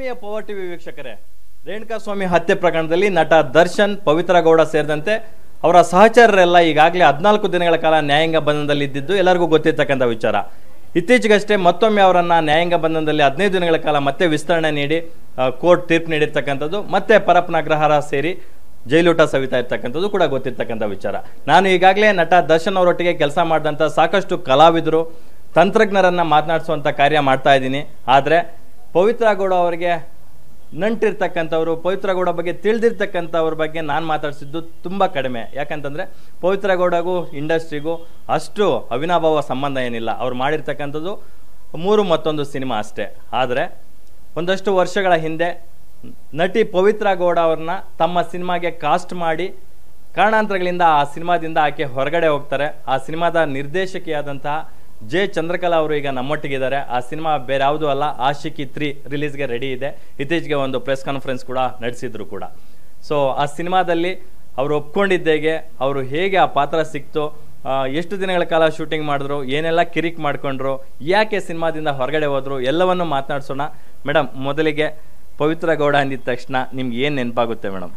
ಆತ್ಮೀಯ power TV ವೀಕ್ಷಕರೇ ರೇಣುಕಾಸ್ವಾಮಿ ಹತ್ಯೆ ಪ್ರಕರಣದಲ್ಲಿ ನಟ ದರ್ಶನ್, ಪವಿತ್ರ ಗೌಡ ಸೇರಿದಂತೆ ಅವರ ಸಹಚರರೆಲ್ಲ ಈಗಾಗಲೇ ಹದಿನಾಲ್ಕು ದಿನಗಳ ಕಾಲ ನ್ಯಾಯಾಂಗ ಬಂಧನದಲ್ಲಿ ಇದ್ದಿದ್ದು ಎಲ್ಲರಿಗೂ ಗೊತ್ತಿರ್ತಕ್ಕಂಥ ವಿಚಾರ. ಇತ್ತೀಚೆಗಷ್ಟೇ ಮತ್ತೊಮ್ಮೆ ಅವರನ್ನು ನ್ಯಾಯಾಂಗ ಬಂಧನದಲ್ಲಿ ಹದಿನೈದು ದಿನಗಳ ಕಾಲ ಮತ್ತೆ ವಿಸ್ತರಣೆ ನೀಡಿ ಕೋರ್ಟ್ ತೀರ್ಪು ನೀಡಿರ್ತಕ್ಕಂಥದ್ದು, ಮತ್ತೆ ಪರಪ್ಪನ ಸೇರಿ ಜೈಲೂಟ ಸವಿತಾ ಇರ್ತಕ್ಕಂಥದ್ದು ಕೂಡ ಗೊತ್ತಿರ್ತಕ್ಕಂಥ ವಿಚಾರ. ನಾನು ಈಗಾಗಲೇ ನಟ ದರ್ಶನ್ ಅವರೊಟ್ಟಿಗೆ ಕೆಲಸ ಮಾಡಿದಂಥ ಸಾಕಷ್ಟು ಕಲಾವಿದರು, ತಂತ್ರಜ್ಞರನ್ನ ಮಾತನಾಡಿಸುವಂಥ ಕಾರ್ಯ ಮಾಡ್ತಾ ಇದ್ದೀನಿ. ಆದರೆ ಪವಿತ್ರ ಗೌಡ ಅವರಿಗೆ ನಂಟಿರ್ತಕ್ಕಂಥವ್ರು, ಪವಿತ್ರ ಗೌಡ ಬಗ್ಗೆ ತಿಳಿದಿರ್ತಕ್ಕಂಥವ್ರ ಬಗ್ಗೆ ನಾನು ಮಾತಾಡಿಸಿದ್ದು ತುಂಬ ಕಡಿಮೆ. ಯಾಕಂತಂದರೆ ಪವಿತ್ರ ಗೌಡಗೂ, ಇಂಡಸ್ಟ್ರಿಗೂ ಅಷ್ಟು ಅವಿನಾಭಾವ ಸಂಬಂಧ ಏನಿಲ್ಲ. ಅವ್ರು ಮಾಡಿರ್ತಕ್ಕಂಥದ್ದು ಮೂರು ಮತ್ತೊಂದು ಸಿನಿಮಾ ಅಷ್ಟೇ. ಆದರೆ ಒಂದಷ್ಟು ವರ್ಷಗಳ ಹಿಂದೆ ನಟಿ ಪವಿತ್ರ ಗೌಡ ಅವ್ರನ್ನ ತಮ್ಮ ಸಿನಿಮಾಗೆ ಕಾಸ್ಟ್ ಮಾಡಿ ಕಾರಣಾಂತರಗಳಿಂದ ಆ ಸಿನಿಮಾದಿಂದ ಆಕೆ ಹೊರಗಡೆ ಹೋಗ್ತಾರೆ. ಆ ಸಿನಿಮಾದ ನಿರ್ದೇಶಕಿಯಾದಂತಹ ಜೆ ಚಂದ್ರಕಲಾ ಅವರು ಈಗ ನಮ್ಮೊಟ್ಟಿಗಿದ್ದಾರೆ. ಆ ಸಿನಿಮಾ ಬೇರೆ ಯಾವುದೂ ಅಲ್ಲ, ಆಶಿಕಿ ತ್ರೀ ರಿಲೀಸ್ಗೆ ರೆಡಿ ಇದೆ. ಇತ್ತೀಚೆಗೆ ಒಂದು ಪ್ರೆಸ್ ಕಾನ್ಫರೆನ್ಸ್ ಕೂಡ ನಡೆಸಿದ್ರು ಕೂಡ. ಸೊ ಆ ಸಿನಿಮಾದಲ್ಲಿ ಅವರು ಒಪ್ಕೊಂಡಿದ್ದೇಗೆ ಅವರು ಹೇಗೆ ಆ ಪಾತ್ರ ಸಿಕ್ತು ಎಷ್ಟು ದಿನಗಳ ಕಾಲ ಶೂಟಿಂಗ್ ಮಾಡಿದ್ರು, ಏನೆಲ್ಲ ಕಿರಿಕ್ ಮಾಡಿಕೊಂಡ್ರು, ಯಾಕೆ ಸಿನಿಮಾದಿಂದ ಹೊರಗಡೆ ಹೋದ್ರು, ಎಲ್ಲವನ್ನು ಮಾತನಾಡಿಸೋಣ. ಮೇಡಮ್ ಮೊದಲಿಗೆ ಪವಿತ್ರ ಗೌಡ ಅಂದಿದ ತಕ್ಷಣ ನಿಮ್ಗೆ ಏನು ನೆನಪಾಗುತ್ತೆ ಮೇಡಮ್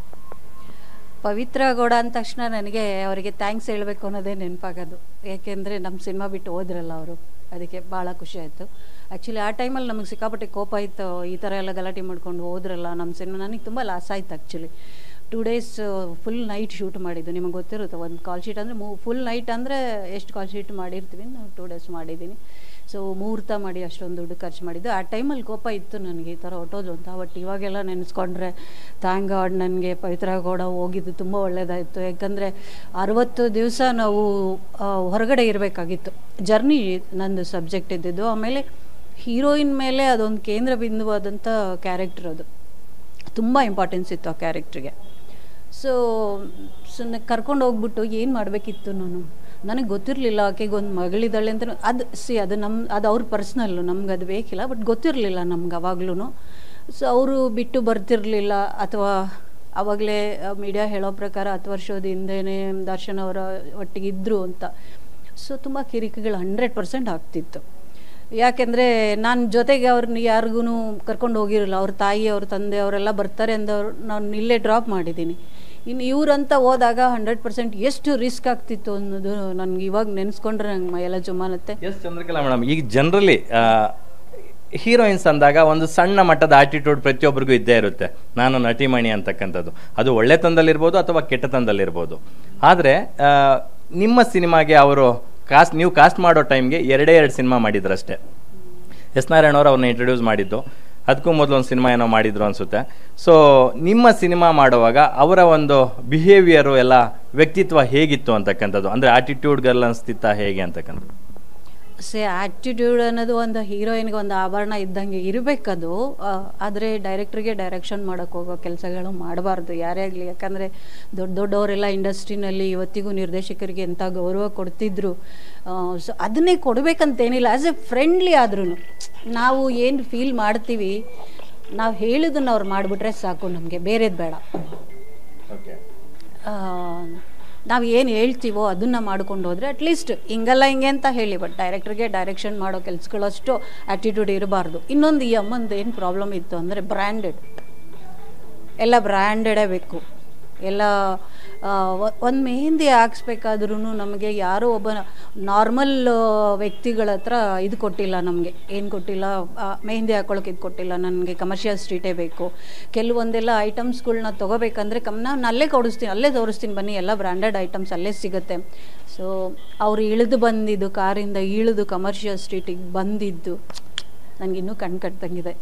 ಪವಿತ್ರ ಗೌಡ ಅಂದ ತಕ್ಷಣ ನನಗೆ ಅವರಿಗೆ ಥ್ಯಾಂಕ್ಸ್ ಹೇಳಬೇಕು ಅನ್ನೋದೇ ನೆನಪಾಗೋದು. ಏಕೆಂದರೆ ನಮ್ಮ ಸಿನಿಮಾ ಬಿಟ್ಟು ಹೋದ್ರಲ್ಲ ಅವರು. ಅದಕ್ಕೆ ಭಾಳ ಖುಷಿ ಆಯಿತು. ಆ್ಯಕ್ಚುಲಿ ಆ ಟೈಮಲ್ಲಿ ನಮಗೆ ಸಿಕ್ಕಾಪಟ್ಟೆ ಕೋಪ ಇತ್ತು. ಈ ಥರ ಎಲ್ಲ ಗಲಾಟೆ ಮಾಡ್ಕೊಂಡು ಹೋದ್ರಲ್ಲ ನಮ್ಮ ಸಿನಿಮಾ. ನನಗೆ ತುಂಬ ಲಾಸ್ ಆಯಿತು actually two days full night shoot ಮಾಡಿದ್ದು. ನಿಮಗೆ ಗೊತ್ತಿರುತ್ತೆ, ಒಂದು ಕಾಲ್ ಶೀಟ್ ಅಂದರೆ ಮೂ ಫುಲ್ ನೈಟ್ ಅಂದರೆ ಎಷ್ಟು ಕಾಲ್ ಶೀಟ್ ಮಾಡಿರ್ತೀವಿ, ನಾವು ಟೂ ಡೇಸ್ ಮಾಡಿದ್ದೀನಿ ಸೊ ಮುಹೂರ್ತ ಮಾಡಿ ಅಷ್ಟೊಂದು ದುಡ್ಡು ಖರ್ಚು ಮಾಡಿದ್ದು. ಆ ಟೈಮಲ್ಲಿ ಕೋಪ ಇತ್ತು ನನಗೆ ಈ ಥರ ಹೊಟ್ಟೋದು ಅಂತ. ಬಟ್ ಇವಾಗೆಲ್ಲ ನೆನೆಸ್ಕೊಂಡ್ರೆ ಥ್ಯಾಂಕ್ ಗಾಡ್ ನನಗೆ ಪವಿತ್ರ ಗೌಡ ಹೋಗಿದ್ದು ತುಂಬ ಒಳ್ಳೆಯದಾಯಿತು ಯಾಕಂದರೆ ಅರವತ್ತು ದಿವಸ ನಾವು ಹೊರಗಡೆ ಇರಬೇಕಾಗಿತ್ತು. ಜರ್ನಿ ನಂದು ಸಬ್ಜೆಕ್ಟ್ ಇದ್ದಿದ್ದು. ಆಮೇಲೆ ಹೀರೋಯಿನ್ ಮೇಲೆ ಅದೊಂದು ಕೇಂದ್ರ ಬಿಂದುವಾದಂಥ ಕ್ಯಾರೆಕ್ಟರ್ ಅದು. ತುಂಬ ಇಂಪಾರ್ಟೆನ್ಸ್ ಇತ್ತು ಆ ಕ್ಯಾರೆಕ್ಟ್ರಿಗೆ ಸೊ ಸುಮ್ಮನೆ ಕರ್ಕೊಂಡು ಹೋಗ್ಬಿಟ್ಟು ಏನು ಮಾಡಬೇಕಿತ್ತು ನಾನು? ನನಗೆ ಗೊತ್ತಿರಲಿಲ್ಲ ಆಕೆಗೆ ಒಂದು ಮಗಳಿದ್ದಾಳೆ ಅಂತ. ಅದು ಸಿ ಅದು ನಮ್ಮ ಅದು ಅವ್ರ ಪರ್ಸ್ನಲ್ಲು ನಮ್ಗೆ ಅದು ಬೇಕಿಲ್ಲ ಬಟ್ ಗೊತ್ತಿರಲಿಲ್ಲ ನಮ್ಗೆ ಅವಾಗ್ಲೂ ಸೊ ಅವರು ಬಿಟ್ಟು ಬರ್ತಿರಲಿಲ್ಲ, ಅಥವಾ ಆವಾಗಲೇ ಮೀಡಿಯಾ ಹೇಳೋ ಪ್ರಕಾರ ಹತ್ತು ವರ್ಷದ ಹಿಂದೆನೇ ದರ್ಶನ್ ಅವರ ಒಟ್ಟಿಗೆ ಇದ್ದರು ಅಂತ. ಸೊ ತುಂಬ ಕಿರಿಕಿಗಳು ಹಂಡ್ರೆಡ್ ಪರ್ಸೆಂಟ್ ಆಗ್ತಿತ್ತು. ಯಾಕೆಂದರೆ ನಾನು ಜೊತೆಗೆ ಅವ್ರನ್ನ ಯಾರಿಗೂ ಕರ್ಕೊಂಡು ಹೋಗಿರಲಿಲ್ಲ ಅವ್ರ ತಾಯಿ, ಅವ್ರ ತಂದೆ, ಅವರೆಲ್ಲ ಬರ್ತಾರೆ ಅಂದವ್ರು, ನಾನು ಇಲ್ಲೇ ಡ್ರಾಪ್ ಮಾಡಿದ್ದೀನಿ. ಇನ್ನು ಇವರಂತ ಹೋದಾಗ ಹಂಡ್ರೆಡ್ ಪರ್ಸೆಂಟ್ ಎಷ್ಟು ರಿಸ್ಕ್ ಆಗ್ತಿತ್ತು ಅನ್ನೋದು ನನಗೆ ಇವಾಗ ನೆನೆಸ್ಕೊಂಡ್ರೆ ನಂಗೆ ಮೈಯೆಲ್ಲ ಜುಮಾನತ್ತೆ ಎಸ್ ಚಂದ್ರಕಲಾ ಮೇಡಮ್, ಈಗ ಜನರಲಿ ಹೀರೋಯಿನ್ಸ್ ಅಂದಾಗ ಒಂದು ಸಣ್ಣ ಮಟ್ಟದ ಆಟಿಟ್ಯೂಡ್ ಪ್ರತಿಯೊಬ್ಬರಿಗೂ ಇದ್ದೇ ಇರುತ್ತೆ. ನಾನು ನಟಿಮಣಿ ಅಂತಕ್ಕಂಥದ್ದು. ಅದು ಒಳ್ಳೆತನದಲ್ಲಿರ್ಬೋದು ಅಥವಾ ಕೆಟ್ಟತನದಲ್ಲಿರ್ಬೋದು. ಆದರೆ ನಿಮ್ಮ ಸಿನಿಮಾಗೆ ಅವರು ಕಾಸ್ಟ್ ನೀವು ಕಾಸ್ಟ್ ಮಾಡೋ ಟೈಮ್ಗೆ ಎರಡೇ ಎರಡು ಸಿನಿಮಾ ಮಾಡಿದ್ರಷ್ಟೇ. ಎಸ್ ನಾರಾಯಣ ಅವರು ಅವ್ರನ್ನ ಇಂಟ್ರೊಡ್ಯೂಸ್ ಮಾಡಿದ್ದು. ಅದಕ್ಕೂ ಮೊದಲು ಒಂದು ಸಿನಿಮಾ ಏನೋ ಮಾಡಿದ್ರು ಅನಿಸುತ್ತೆ. ಸೊ ನಿಮ್ಮ ಸಿನಿಮಾ ಮಾಡುವಾಗ ಅವರ ಒಂದು ಬಿಹೇವಿಯರು ಎಲ್ಲ ವ್ಯಕ್ತಿತ್ವ ಹೇಗಿತ್ತು ಅಂತಕ್ಕಂಥದ್ದು? ಅಂದರೆ ಆಟಿಟ್ಯೂಡ್ ಗರ್ಲ್ ಅನಿಸ್ತಿತ್ತಾ ಹೇಗೆ ಅಂತಕ್ಕಂಥದ್ದು? ಸೇ ಆ್ಯಟಿಟ್ಯೂಡ್ ಅನ್ನೋದು ಒಂದು ಹೀರೋಯಿನ್ಗೆ ಒಂದು ಆಭರಣ ಇದ್ದಂಗೆ ಇರಬೇಕದು. ಆದರೆ ಡೈರೆಕ್ಟ್ರಿಗೆ ಡೈರೆಕ್ಷನ್ ಮಾಡೋಕ್ಕೆ ಹೋಗೋ ಕೆಲಸಗಳು ಮಾಡಬಾರ್ದು. ಯಾರೇ ಆಗಲಿ ಯಾಕಂದರೆ ದೊಡ್ಡ ದೊಡ್ಡವರೆಲ್ಲ ಇಂಡಸ್ಟ್ರಿನಲ್ಲಿ ಇವತ್ತಿಗೂ ನಿರ್ದೇಶಕರಿಗೆ ಎಂಥ ಗೌರವ ಕೊಡ್ತಿದ್ರು. ಸೊ ಅದನ್ನೇ ಕೊಡಬೇಕಂತೇನಿಲ್ಲ. ಆ್ಯಸ್ ಎ ಫ್ರೆಂಡ್ಲಿ ಆದ್ರೂ ನಾವು ಏನು ಫೀಲ್ ಮಾಡ್ತೀವಿ ನಾವು ಹೇಳಿದ್ದನ್ನು ಅವ್ರು ಮಾಡಿಬಿಟ್ರೆ ಸಾಕು ನಮಗೆ. ಬೇರೆದು ಬೇಡ. ಓಕೆ ನಾವು ಏನು ಹೇಳ್ತೀವೋ ಅದನ್ನು ಮಾಡ್ಕೊಂಡು ಹೋದರೆ ಅಟ್ಲೀಸ್ಟ್ ಹಿಂಗಲ್ಲ ಹಿಂಗೆ ಅಂತ ಹೇಳಿ ಬಟ್ ಡೈರೆಕ್ಟ್ರಿಗೆ ಡೈರೆಕ್ಷನ್ ಮಾಡೋ ಕೆಲಸಗಳಷ್ಟು ಆ್ಯಟಿಟ್ಯೂಡ್ ಇರಬಾರ್ದು. ಇನ್ನೊಂದು ಈ ಅಮ್ಮಂದು ಏನು ಪ್ರಾಬ್ಲಮ್ ಇತ್ತು ಅಂದರೆ ಬ್ರ್ಯಾಂಡೆಡ್ ಎಲ್ಲ ಬ್ರ್ಯಾಂಡೆಡೇ ಬೇಕು. ಎಲ್ಲ ಒಂದು ಮೆಹಂದಿ ಹಾಕ್ಸ್ಬೇಕಾದ್ರೂ ನಮಗೆ ಯಾರೂ ಒಬ್ಬ ನಾರ್ಮಲ್ ವ್ಯಕ್ತಿಗಳ ಹತ್ರ ಇದು ಕೊಟ್ಟಿಲ್ಲ ನಮಗೆ. ಏನು ಕೊಟ್ಟಿಲ್ಲ ಮೆಹೆಂದಿ ಹಾಕೊಳ್ಳೋಕೆ ಇದು ಕೊಟ್ಟಿಲ್ಲ, ನನಗೆ ಕಮರ್ಷಿಯಲ್ ಸ್ಟ್ರೀಟೇ ಬೇಕು. ಕೆಲವೊಂದೆಲ್ಲ ಐಟಮ್ಸ್ಗಳ್ನ ತೊಗೋಬೇಕಂದ್ರೆ ಕಮ್, ನಾನು ಅಲ್ಲೇ ಕೊಡಿಸ್ತೀನಿ, ಅಲ್ಲೇ ತೋರಿಸ್ತೀನಿ ಬನ್ನಿ, ಎಲ್ಲ ಬ್ರ್ಯಾಂಡೆಡ್ ಐಟಮ್ಸ್ ಅಲ್ಲೇ ಸಿಗುತ್ತೆ. ಸೊ ಅವ್ರು ಇಳಿದು ಬಂದಿದ್ದು, ಕಾರಿಂದ ಇಳಿದು ಕಮರ್ಷಿಯಲ್ ಸ್ಟ್ರೀಟಿಗೆ ಬಂದಿದ್ದು ನನಗಿನ್ನೂ ಕಣ್ಣು ಕಟ್ದಂಗಿದೆ.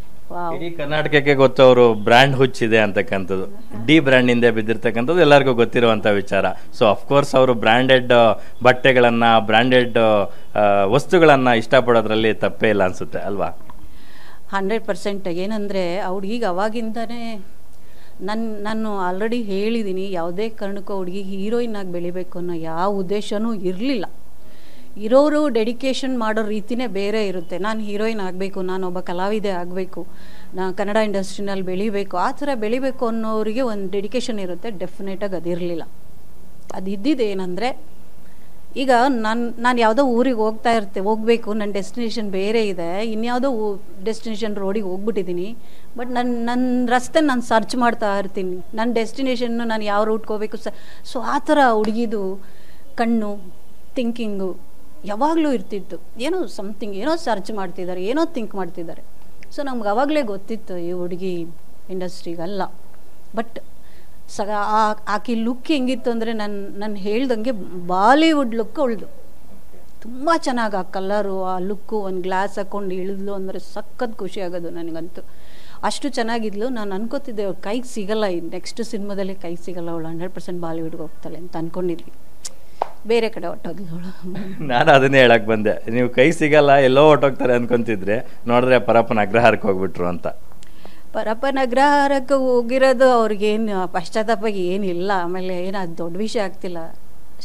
ಇಡೀ ಕರ್ನಾಟಕಕ್ಕೆ ಗೊತ್ತು ಅವರು ಬ್ರ್ಯಾಂಡ್ ಹುಚ್ಚಿದೆ ಅಂತಕ್ಕಂಥದ್ದು. ಡಿ ಬ್ರ್ಯಾಂಡ್ ಹಿಂದೆ ಬಿದ್ದಿರ್ತಕ್ಕಂಥದ್ದು ಎಲ್ಲರಿಗೂ ಗೊತ್ತಿರುವಂಥ ವಿಚಾರ. ಸೊ ಅಫ್ಕೋರ್ಸ್ ಅವರು ಬ್ರ್ಯಾಂಡೆಡ್ ಬಟ್ಟೆಗಳನ್ನು ಬ್ರ್ಯಾಂಡೆಡ್ ವಸ್ತುಗಳನ್ನು ಇಷ್ಟಪಡೋದ್ರಲ್ಲಿ ತಪ್ಪೇ ಇಲ್ಲ ಅನ್ಸುತ್ತೆ ಅಲ್ವಾ? Hundred percent. ಏನಂದರೆ ಈಗ ಅವಾಗಿಂದನೇ ನನ್ನ ನಾನು ಆಲ್ರೆಡಿ ಹೇಳಿದ್ದೀನಿ ಯಾವುದೇ ಕಾರಣಕ್ಕೂ ಹುಡುಗಿ ಹೀರೋಯಿನ್ ಆಗಿ ಬೆಳಿಬೇಕು ಅನ್ನೋ ಯಾವ ಉದ್ದೇಶವೂ ಇರಲಿಲ್ಲ. ಇರೋರು ಡೆಡಿಕೇಶನ್ ಮಾಡೋ ರೀತಿನೇ ಬೇರೆ ಇರುತ್ತೆ. ನಾನು ಹೀರೋಯಿನ್ ಆಗಬೇಕು, ನಾನು ಒಬ್ಬ ಕಲಾವಿದೆ ಆಗಬೇಕು, ನಾ ಕನ್ನಡ ಇಂಡಸ್ಟ್ರಿನಲ್ಲಿ ಬೆಳಿಬೇಕು, ಆ ಥರ ಬೆಳಿಬೇಕು ಅನ್ನೋರಿಗೆ ಒಂದು ಡೆಡಿಕೇಶನ್ ಇರುತ್ತೆ ಡೆಫಿನೆಟಾಗಿ ಅದಿರಲಿಲ್ಲ. ಅದು ಇದ್ದಿದ್ದು ಏನಂದರೆ, ಈಗ ನಾನು ನಾನು ಯಾವುದೋ ಊರಿಗೆ ಹೋಗ್ತಾ ಇರ್ತೆ, ಹೋಗಬೇಕು ನನ್ನ ಡೆಸ್ಟಿನೇಷನ್ ಬೇರೆ ಇದೆ, ಇನ್ಯಾವುದೋ ಡೆಸ್ಟಿನೇಷನ್ ರೋಡಿಗೆ ಹೋಗ್ಬಿಟ್ಟಿದ್ದೀನಿ ಬಟ್ ನನ್ನ ನನ್ನ ರಸ್ತೆ ನಾನು ಸರ್ಚ್ ಮಾಡ್ತಾ ಇರ್ತೀನಿ. ನನ್ನ ಡೆಸ್ಟಿನೇಷನ್ನು ನಾನು ಯಾವ ರೂಟ್ಗೆ ಹೋಗ್ಬೇಕು, ಸ ಸೊ ಆ ಥರ ಹುಡುಗಿದು ಕಣ್ಣು ಥಿಂಕಿಂಗು ಯಾವಾಗಲೂ ಇರ್ತಿತ್ತು. ಏನೋ ಸಮಥಿಂಗ್ ಏನೋ ಸರ್ಚ್ ಮಾಡ್ತಿದ್ದಾರೆ, ಏನೋ ಥಿಂಕ್ ಮಾಡ್ತಿದ್ದಾರೆ. ಸೊ ನಮ್ಗೆ ಅವಾಗಲೇ ಗೊತ್ತಿತ್ತು ಈ ಹುಡುಗಿ ಇಂಡಸ್ಟ್ರಿಗಲ್ಲ. ಬಟ್ ಸಗ ಆ, ಆಕೆ ಲುಕ್ ಹೆಂಗಿತ್ತು ಅಂದರೆ ನನ್ನ ನಾನು ಹೇಳ್ದಂಗೆ ಬಾಲಿವುಡ್ ಲುಕ್ ಅವಳ್ದು. ತುಂಬ ಚೆನ್ನಾಗಿ ಆ ಕಲರು ಆ ಲುಕ್ಕು ಒಂದು ಗ್ಲಾಸ್ ಹಾಕ್ಕೊಂಡು ಇಳಿದ್ಲು ಅಂದರೆ ಸಖತ್ ಖುಷಿ ಆಗೋದು ನನಗಂತೂ. ಅಷ್ಟು ಚೆನ್ನಾಗಿದ್ಲು. ನಾನು ಅನ್ಕೋತಿದ್ದೆ ಕೈಗೆ ಸಿಗಲ್ಲ, ಈ ನೆಕ್ಸ್ಟ್ ಸಿನಿಮಾದಲ್ಲಿ ಕೈಗೆ ಸಿಗಲ್ಲ, ಅವಳು ಹಂಡ್ರೆಡ್ ಪರ್ಸೆಂಟ್ ಬಾಲಿವುಡ್ಗೆ ಹೋಗ್ತಾಳೆ ಅಂತ ಅನ್ಕೊಂಡಿದ್ವಿ. ಬೇರೆ ಕಡೆ ಹೊಟ್ಟೋದ್ಲು ಅವಳು. ನಾನು ಅದನ್ನೇ ಹೇಳಕ್ ಬಂದೆ. ನೀವು ಕೈ ಸಿಗಲ್ಲ ಎಲ್ಲೋ ಹೊಟ್ಟೋಗ್ತಾರೆ ಅನ್ಕೊಂತಿದ್ರೆ ನೋಡಿದ್ರೆ ಪರಪ್ಪನ ಅಗ್ರಹಾರಕ್ಕೆ ಹೋಗ್ಬಿಟ್ರು ಅಂತ. ಪರಪ್ಪನ ಅಗ್ರಹಾರಕ್ಕೆ ಹೋಗಿರೋದು ಅವ್ರಿಗೇನು ಪಶ್ಚಾತ್ತಾಪ ಏನಿಲ್ಲ ಆಮೇಲೆ ಏನು ಅದು ದೊಡ್ಡ ವಿಷಯ ಆಗ್ತಿಲ್ಲ.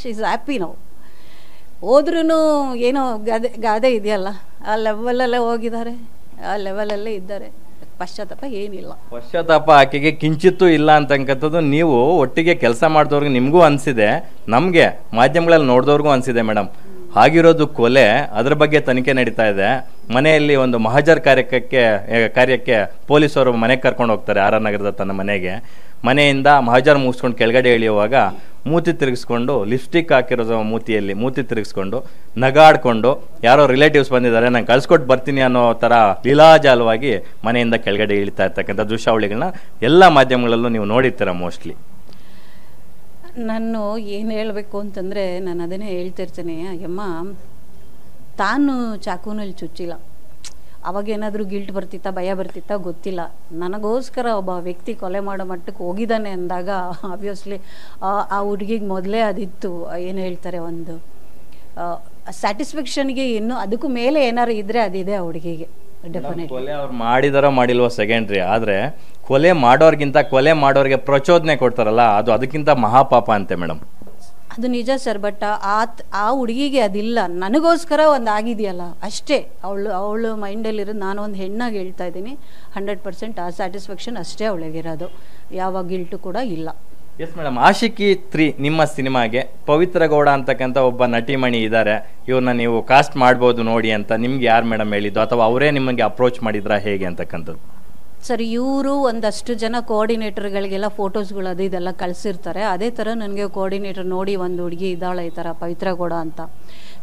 ಶಿ ಇಸ್ ಹ್ಯಾಪಿ ನಾವು ಹೋದ್ರೂ ಏನೋ ಗಾದೆ ಗಾದೆ ಇದೆಯಲ್ಲ ಆ ಲೆವೆಲಲ್ಲೇ ಹೋಗಿದ್ದಾರೆ. ಆ ಲೆವೆಲಲ್ಲೇ ಇದ್ದಾರೆ. ಪಶ್ಚಾತ್ತಾಪ ಏನಿಲ್ಲ. ಪಶ್ಚಾತ್ತಾಪ ಆಕೆಗೆ ಕಿಂಚಿತ್ತೂ ಇಲ್ಲ ಅಂತಕ್ಕಂಥದ್ದು ನೀವು ಒಟ್ಟಿಗೆ ಕೆಲಸ ಮಾಡಿದವ್ರಿಗೆ ನಿಮಗೂ ಅನಿಸಿದೆ, ನಮಗೆ ಮಾಧ್ಯಮಗಳಲ್ಲಿ ನೋಡಿದವ್ರಿಗೂ ಅನಿಸಿದೆ ಮೇಡಮ್. ಆಗಿರೋದು ಕೊಲೆ ಅದರ ಬಗ್ಗೆ ತನಿಖೆ ನಡೀತಾ ಇದೆ. ಮನೆಯಲ್ಲಿ ಒಂದು ಮಹಜರ್ ಕಾರ್ಯಕ್ಕೆ ಕಾರ್ಯಕ್ಕೆ ಪೊಲೀಸರು ಮನೆಗೆ ಕರ್ಕೊಂಡು ಹೋಗ್ತಾರೆ, ಆರ್ ಆರ್ ನಗರದ ತನ್ನ ಮನೆಗೆ. ಮನೆಯಿಂದ ಮಹಜರ್ ಮುಗಿಸ್ಕೊಂಡು ಕೆಳಗಡೆ ಇಳಿಯುವಾಗ ಮೂತಿ ತಿರುಗಿಸ್ಕೊಂಡು ಲಿಪ್ಸ್ಟಿಕ್ ಹಾಕಿರೋ ಮೂತಿಯಲ್ಲಿ, ಮೂತಿ ತಿರುಗಿಸ್ಕೊಂಡು, ನಗಾಡ್ಕೊಂಡು, ಯಾರೋ ರಿಲೇಟಿವ್ಸ್ ಬಂದಿದ್ದಾರೆ, ನಾನು ಕಳ್ಸ್ಕೊಟ್ಟು ಬರ್ತೀನಿ ಅನ್ನೋ ಥರ ಲೀಲಾಜಾಲವಾಗಿ ಮನೆಯಿಂದ ಕೆಳಗಡೆ ಇಳಿತಾ ಇರ್ತಕ್ಕಂಥ ದೃಶ್ಯಾವಳಿಗಳನ್ನ ಎಲ್ಲ ಮಾಧ್ಯಮಗಳಲ್ಲೂ ನೀವು ನೋಡಿರ್ತೀರ ಮೋಸ್ಟ್ಲಿ. ನಾನು ಏನು ಹೇಳಬೇಕು ಅಂತಂದರೆ ನಾನು ಅದನ್ನೇ ಹೇಳ್ತಿರ್ತೀನಿ. ಅಯ್ಯಮ್ಮ, ತಾನು ಚಾಕುನಲ್ಲಿ ಚುಚ್ಚಿಲ್ಲ. ಅವಾಗೇನಾದರೂ ಗಿಲ್ಟ್ ಬರ್ತಿತ್ತಾ ಭಯ ಬರ್ತಿತ್ತಾ ಗೊತ್ತಿಲ್ಲ. ನನಗೋಸ್ಕರ ಒಬ್ಬ ವ್ಯಕ್ತಿ ಕೊಲೆ ಮಾಡೋ ಮಟ್ಟಕ್ಕೆ ಹೋಗಿದ್ದಾನೆ ಅಂದಾಗ ಆಬ್ವಿಯಸ್ಲಿ ಆ ಹುಡುಗಿಗೆ ಮೊದಲೇ ಅದಿತ್ತು. ಏನು ಹೇಳ್ತಾರೆ ಒಂದು ಸ್ಯಾಟಿಸ್ಫ್ಯಾಕ್ಷನ್ಗೆ ಇನ್ನು ಅದಕ್ಕೂ ಮೇಲೆ ಏನಾರು ಇದ್ರೆ ಅದಿದೆ ಆ ಹುಡುಗಿಗೆ ಕೊಲೆ ಅವ್ರು ಮಾಡಿದಾರ ಮಾಡಿಲ್ವೋ ಸೆಕೆಂಡ್ರಿ ಆದ್ರೆ ಕೊಲೆ ಮಾಡೋರ್ಗಿಂತ ಕೊಲೆ ಮಾಡೋರಿಗೆ ಪ್ರಚೋದನೆ ಕೊಡ್ತಾರಲ್ಲ ಅದು ಅದಕ್ಕಿಂತ ಮಹಾಪಾಪ ಅಂತೆ ಮೇಡಮ್. ಅದು ನಿಜ ಸರ್ ಬಟ್ ಆ ಆ ಹುಡುಗಿಗೆ ಅದಿಲ್ಲ. ನನಗೋಸ್ಕರ ಒಂದು ಆಗಿದೆಯಲ್ಲ, ಅಷ್ಟೇ. ಅವಳು ಅವಳು ಮೈಂಡಲ್ಲಿರೋದು ನಾನು ಒಂದು ಹೆಣ್ಣಾಗಿ ಹೇಳ್ತಾ ಇದ್ದೀನಿ. ಹಂಡ್ರೆಡ್ ಪರ್ಸೆಂಟ್ ಆ ಸ್ಯಾಟಿಸ್ಫ್ಯಾಕ್ಷನ್ ಅಷ್ಟೇ ಅವಳಿಗಿರೋದು. ಯಾವ ಗಿಲ್ಟು ಕೂಡ ಇಲ್ಲ. ಎಸ್ ಮೇಡಮ್ ಆಶಿಕಿ ತ್ರೀ, ನಿಮ್ಮ ಸಿನಿಮಾಗೆ ಪವಿತ್ರ ಗೌಡ ಅಂತಕ್ಕಂಥ ಒಬ್ಬ ನಟಿಮಣಿ ಇದ್ದಾರೆ ಇವ್ರನ್ನ ನೀವು ಕಾಸ್ಟ್ ಮಾಡ್ಬೋದು ನೋಡಿ ಅಂತ. ನಿಮ್ಗೆ ಯಾರು ಮೇಡಮ್ ಹೇಳಿದ್ದು? ಅಥವಾ ಅವರೇ ನಿಮಗೆ ಅಪ್ರೋಚ್ ಮಾಡಿದ್ರಾ ಹೇಗೆ ಅಂತಕ್ಕಂಥದ್ದು? ಸರ್, ಇವರು ಒಂದಷ್ಟು ಜನ ಕೋಆರ್ಡಿನೇಟರ್ಗಳಿಗೆಲ್ಲ ಫೋಟೋಸ್ಗಳು ಅದು ಇದೆಲ್ಲ ಕಳಿಸಿರ್ತಾರೆ. ಅದೇ ಥರ ನನಗೆ ಕೋಆರ್ಡಿನೇಟರ್ ನೋಡಿ ಒಂದು ಹುಡುಗಿ ಇದ್ದಾಳೆ ಈ ಥರ ಪವಿತ್ರ ಗೌಡ ಅಂತ.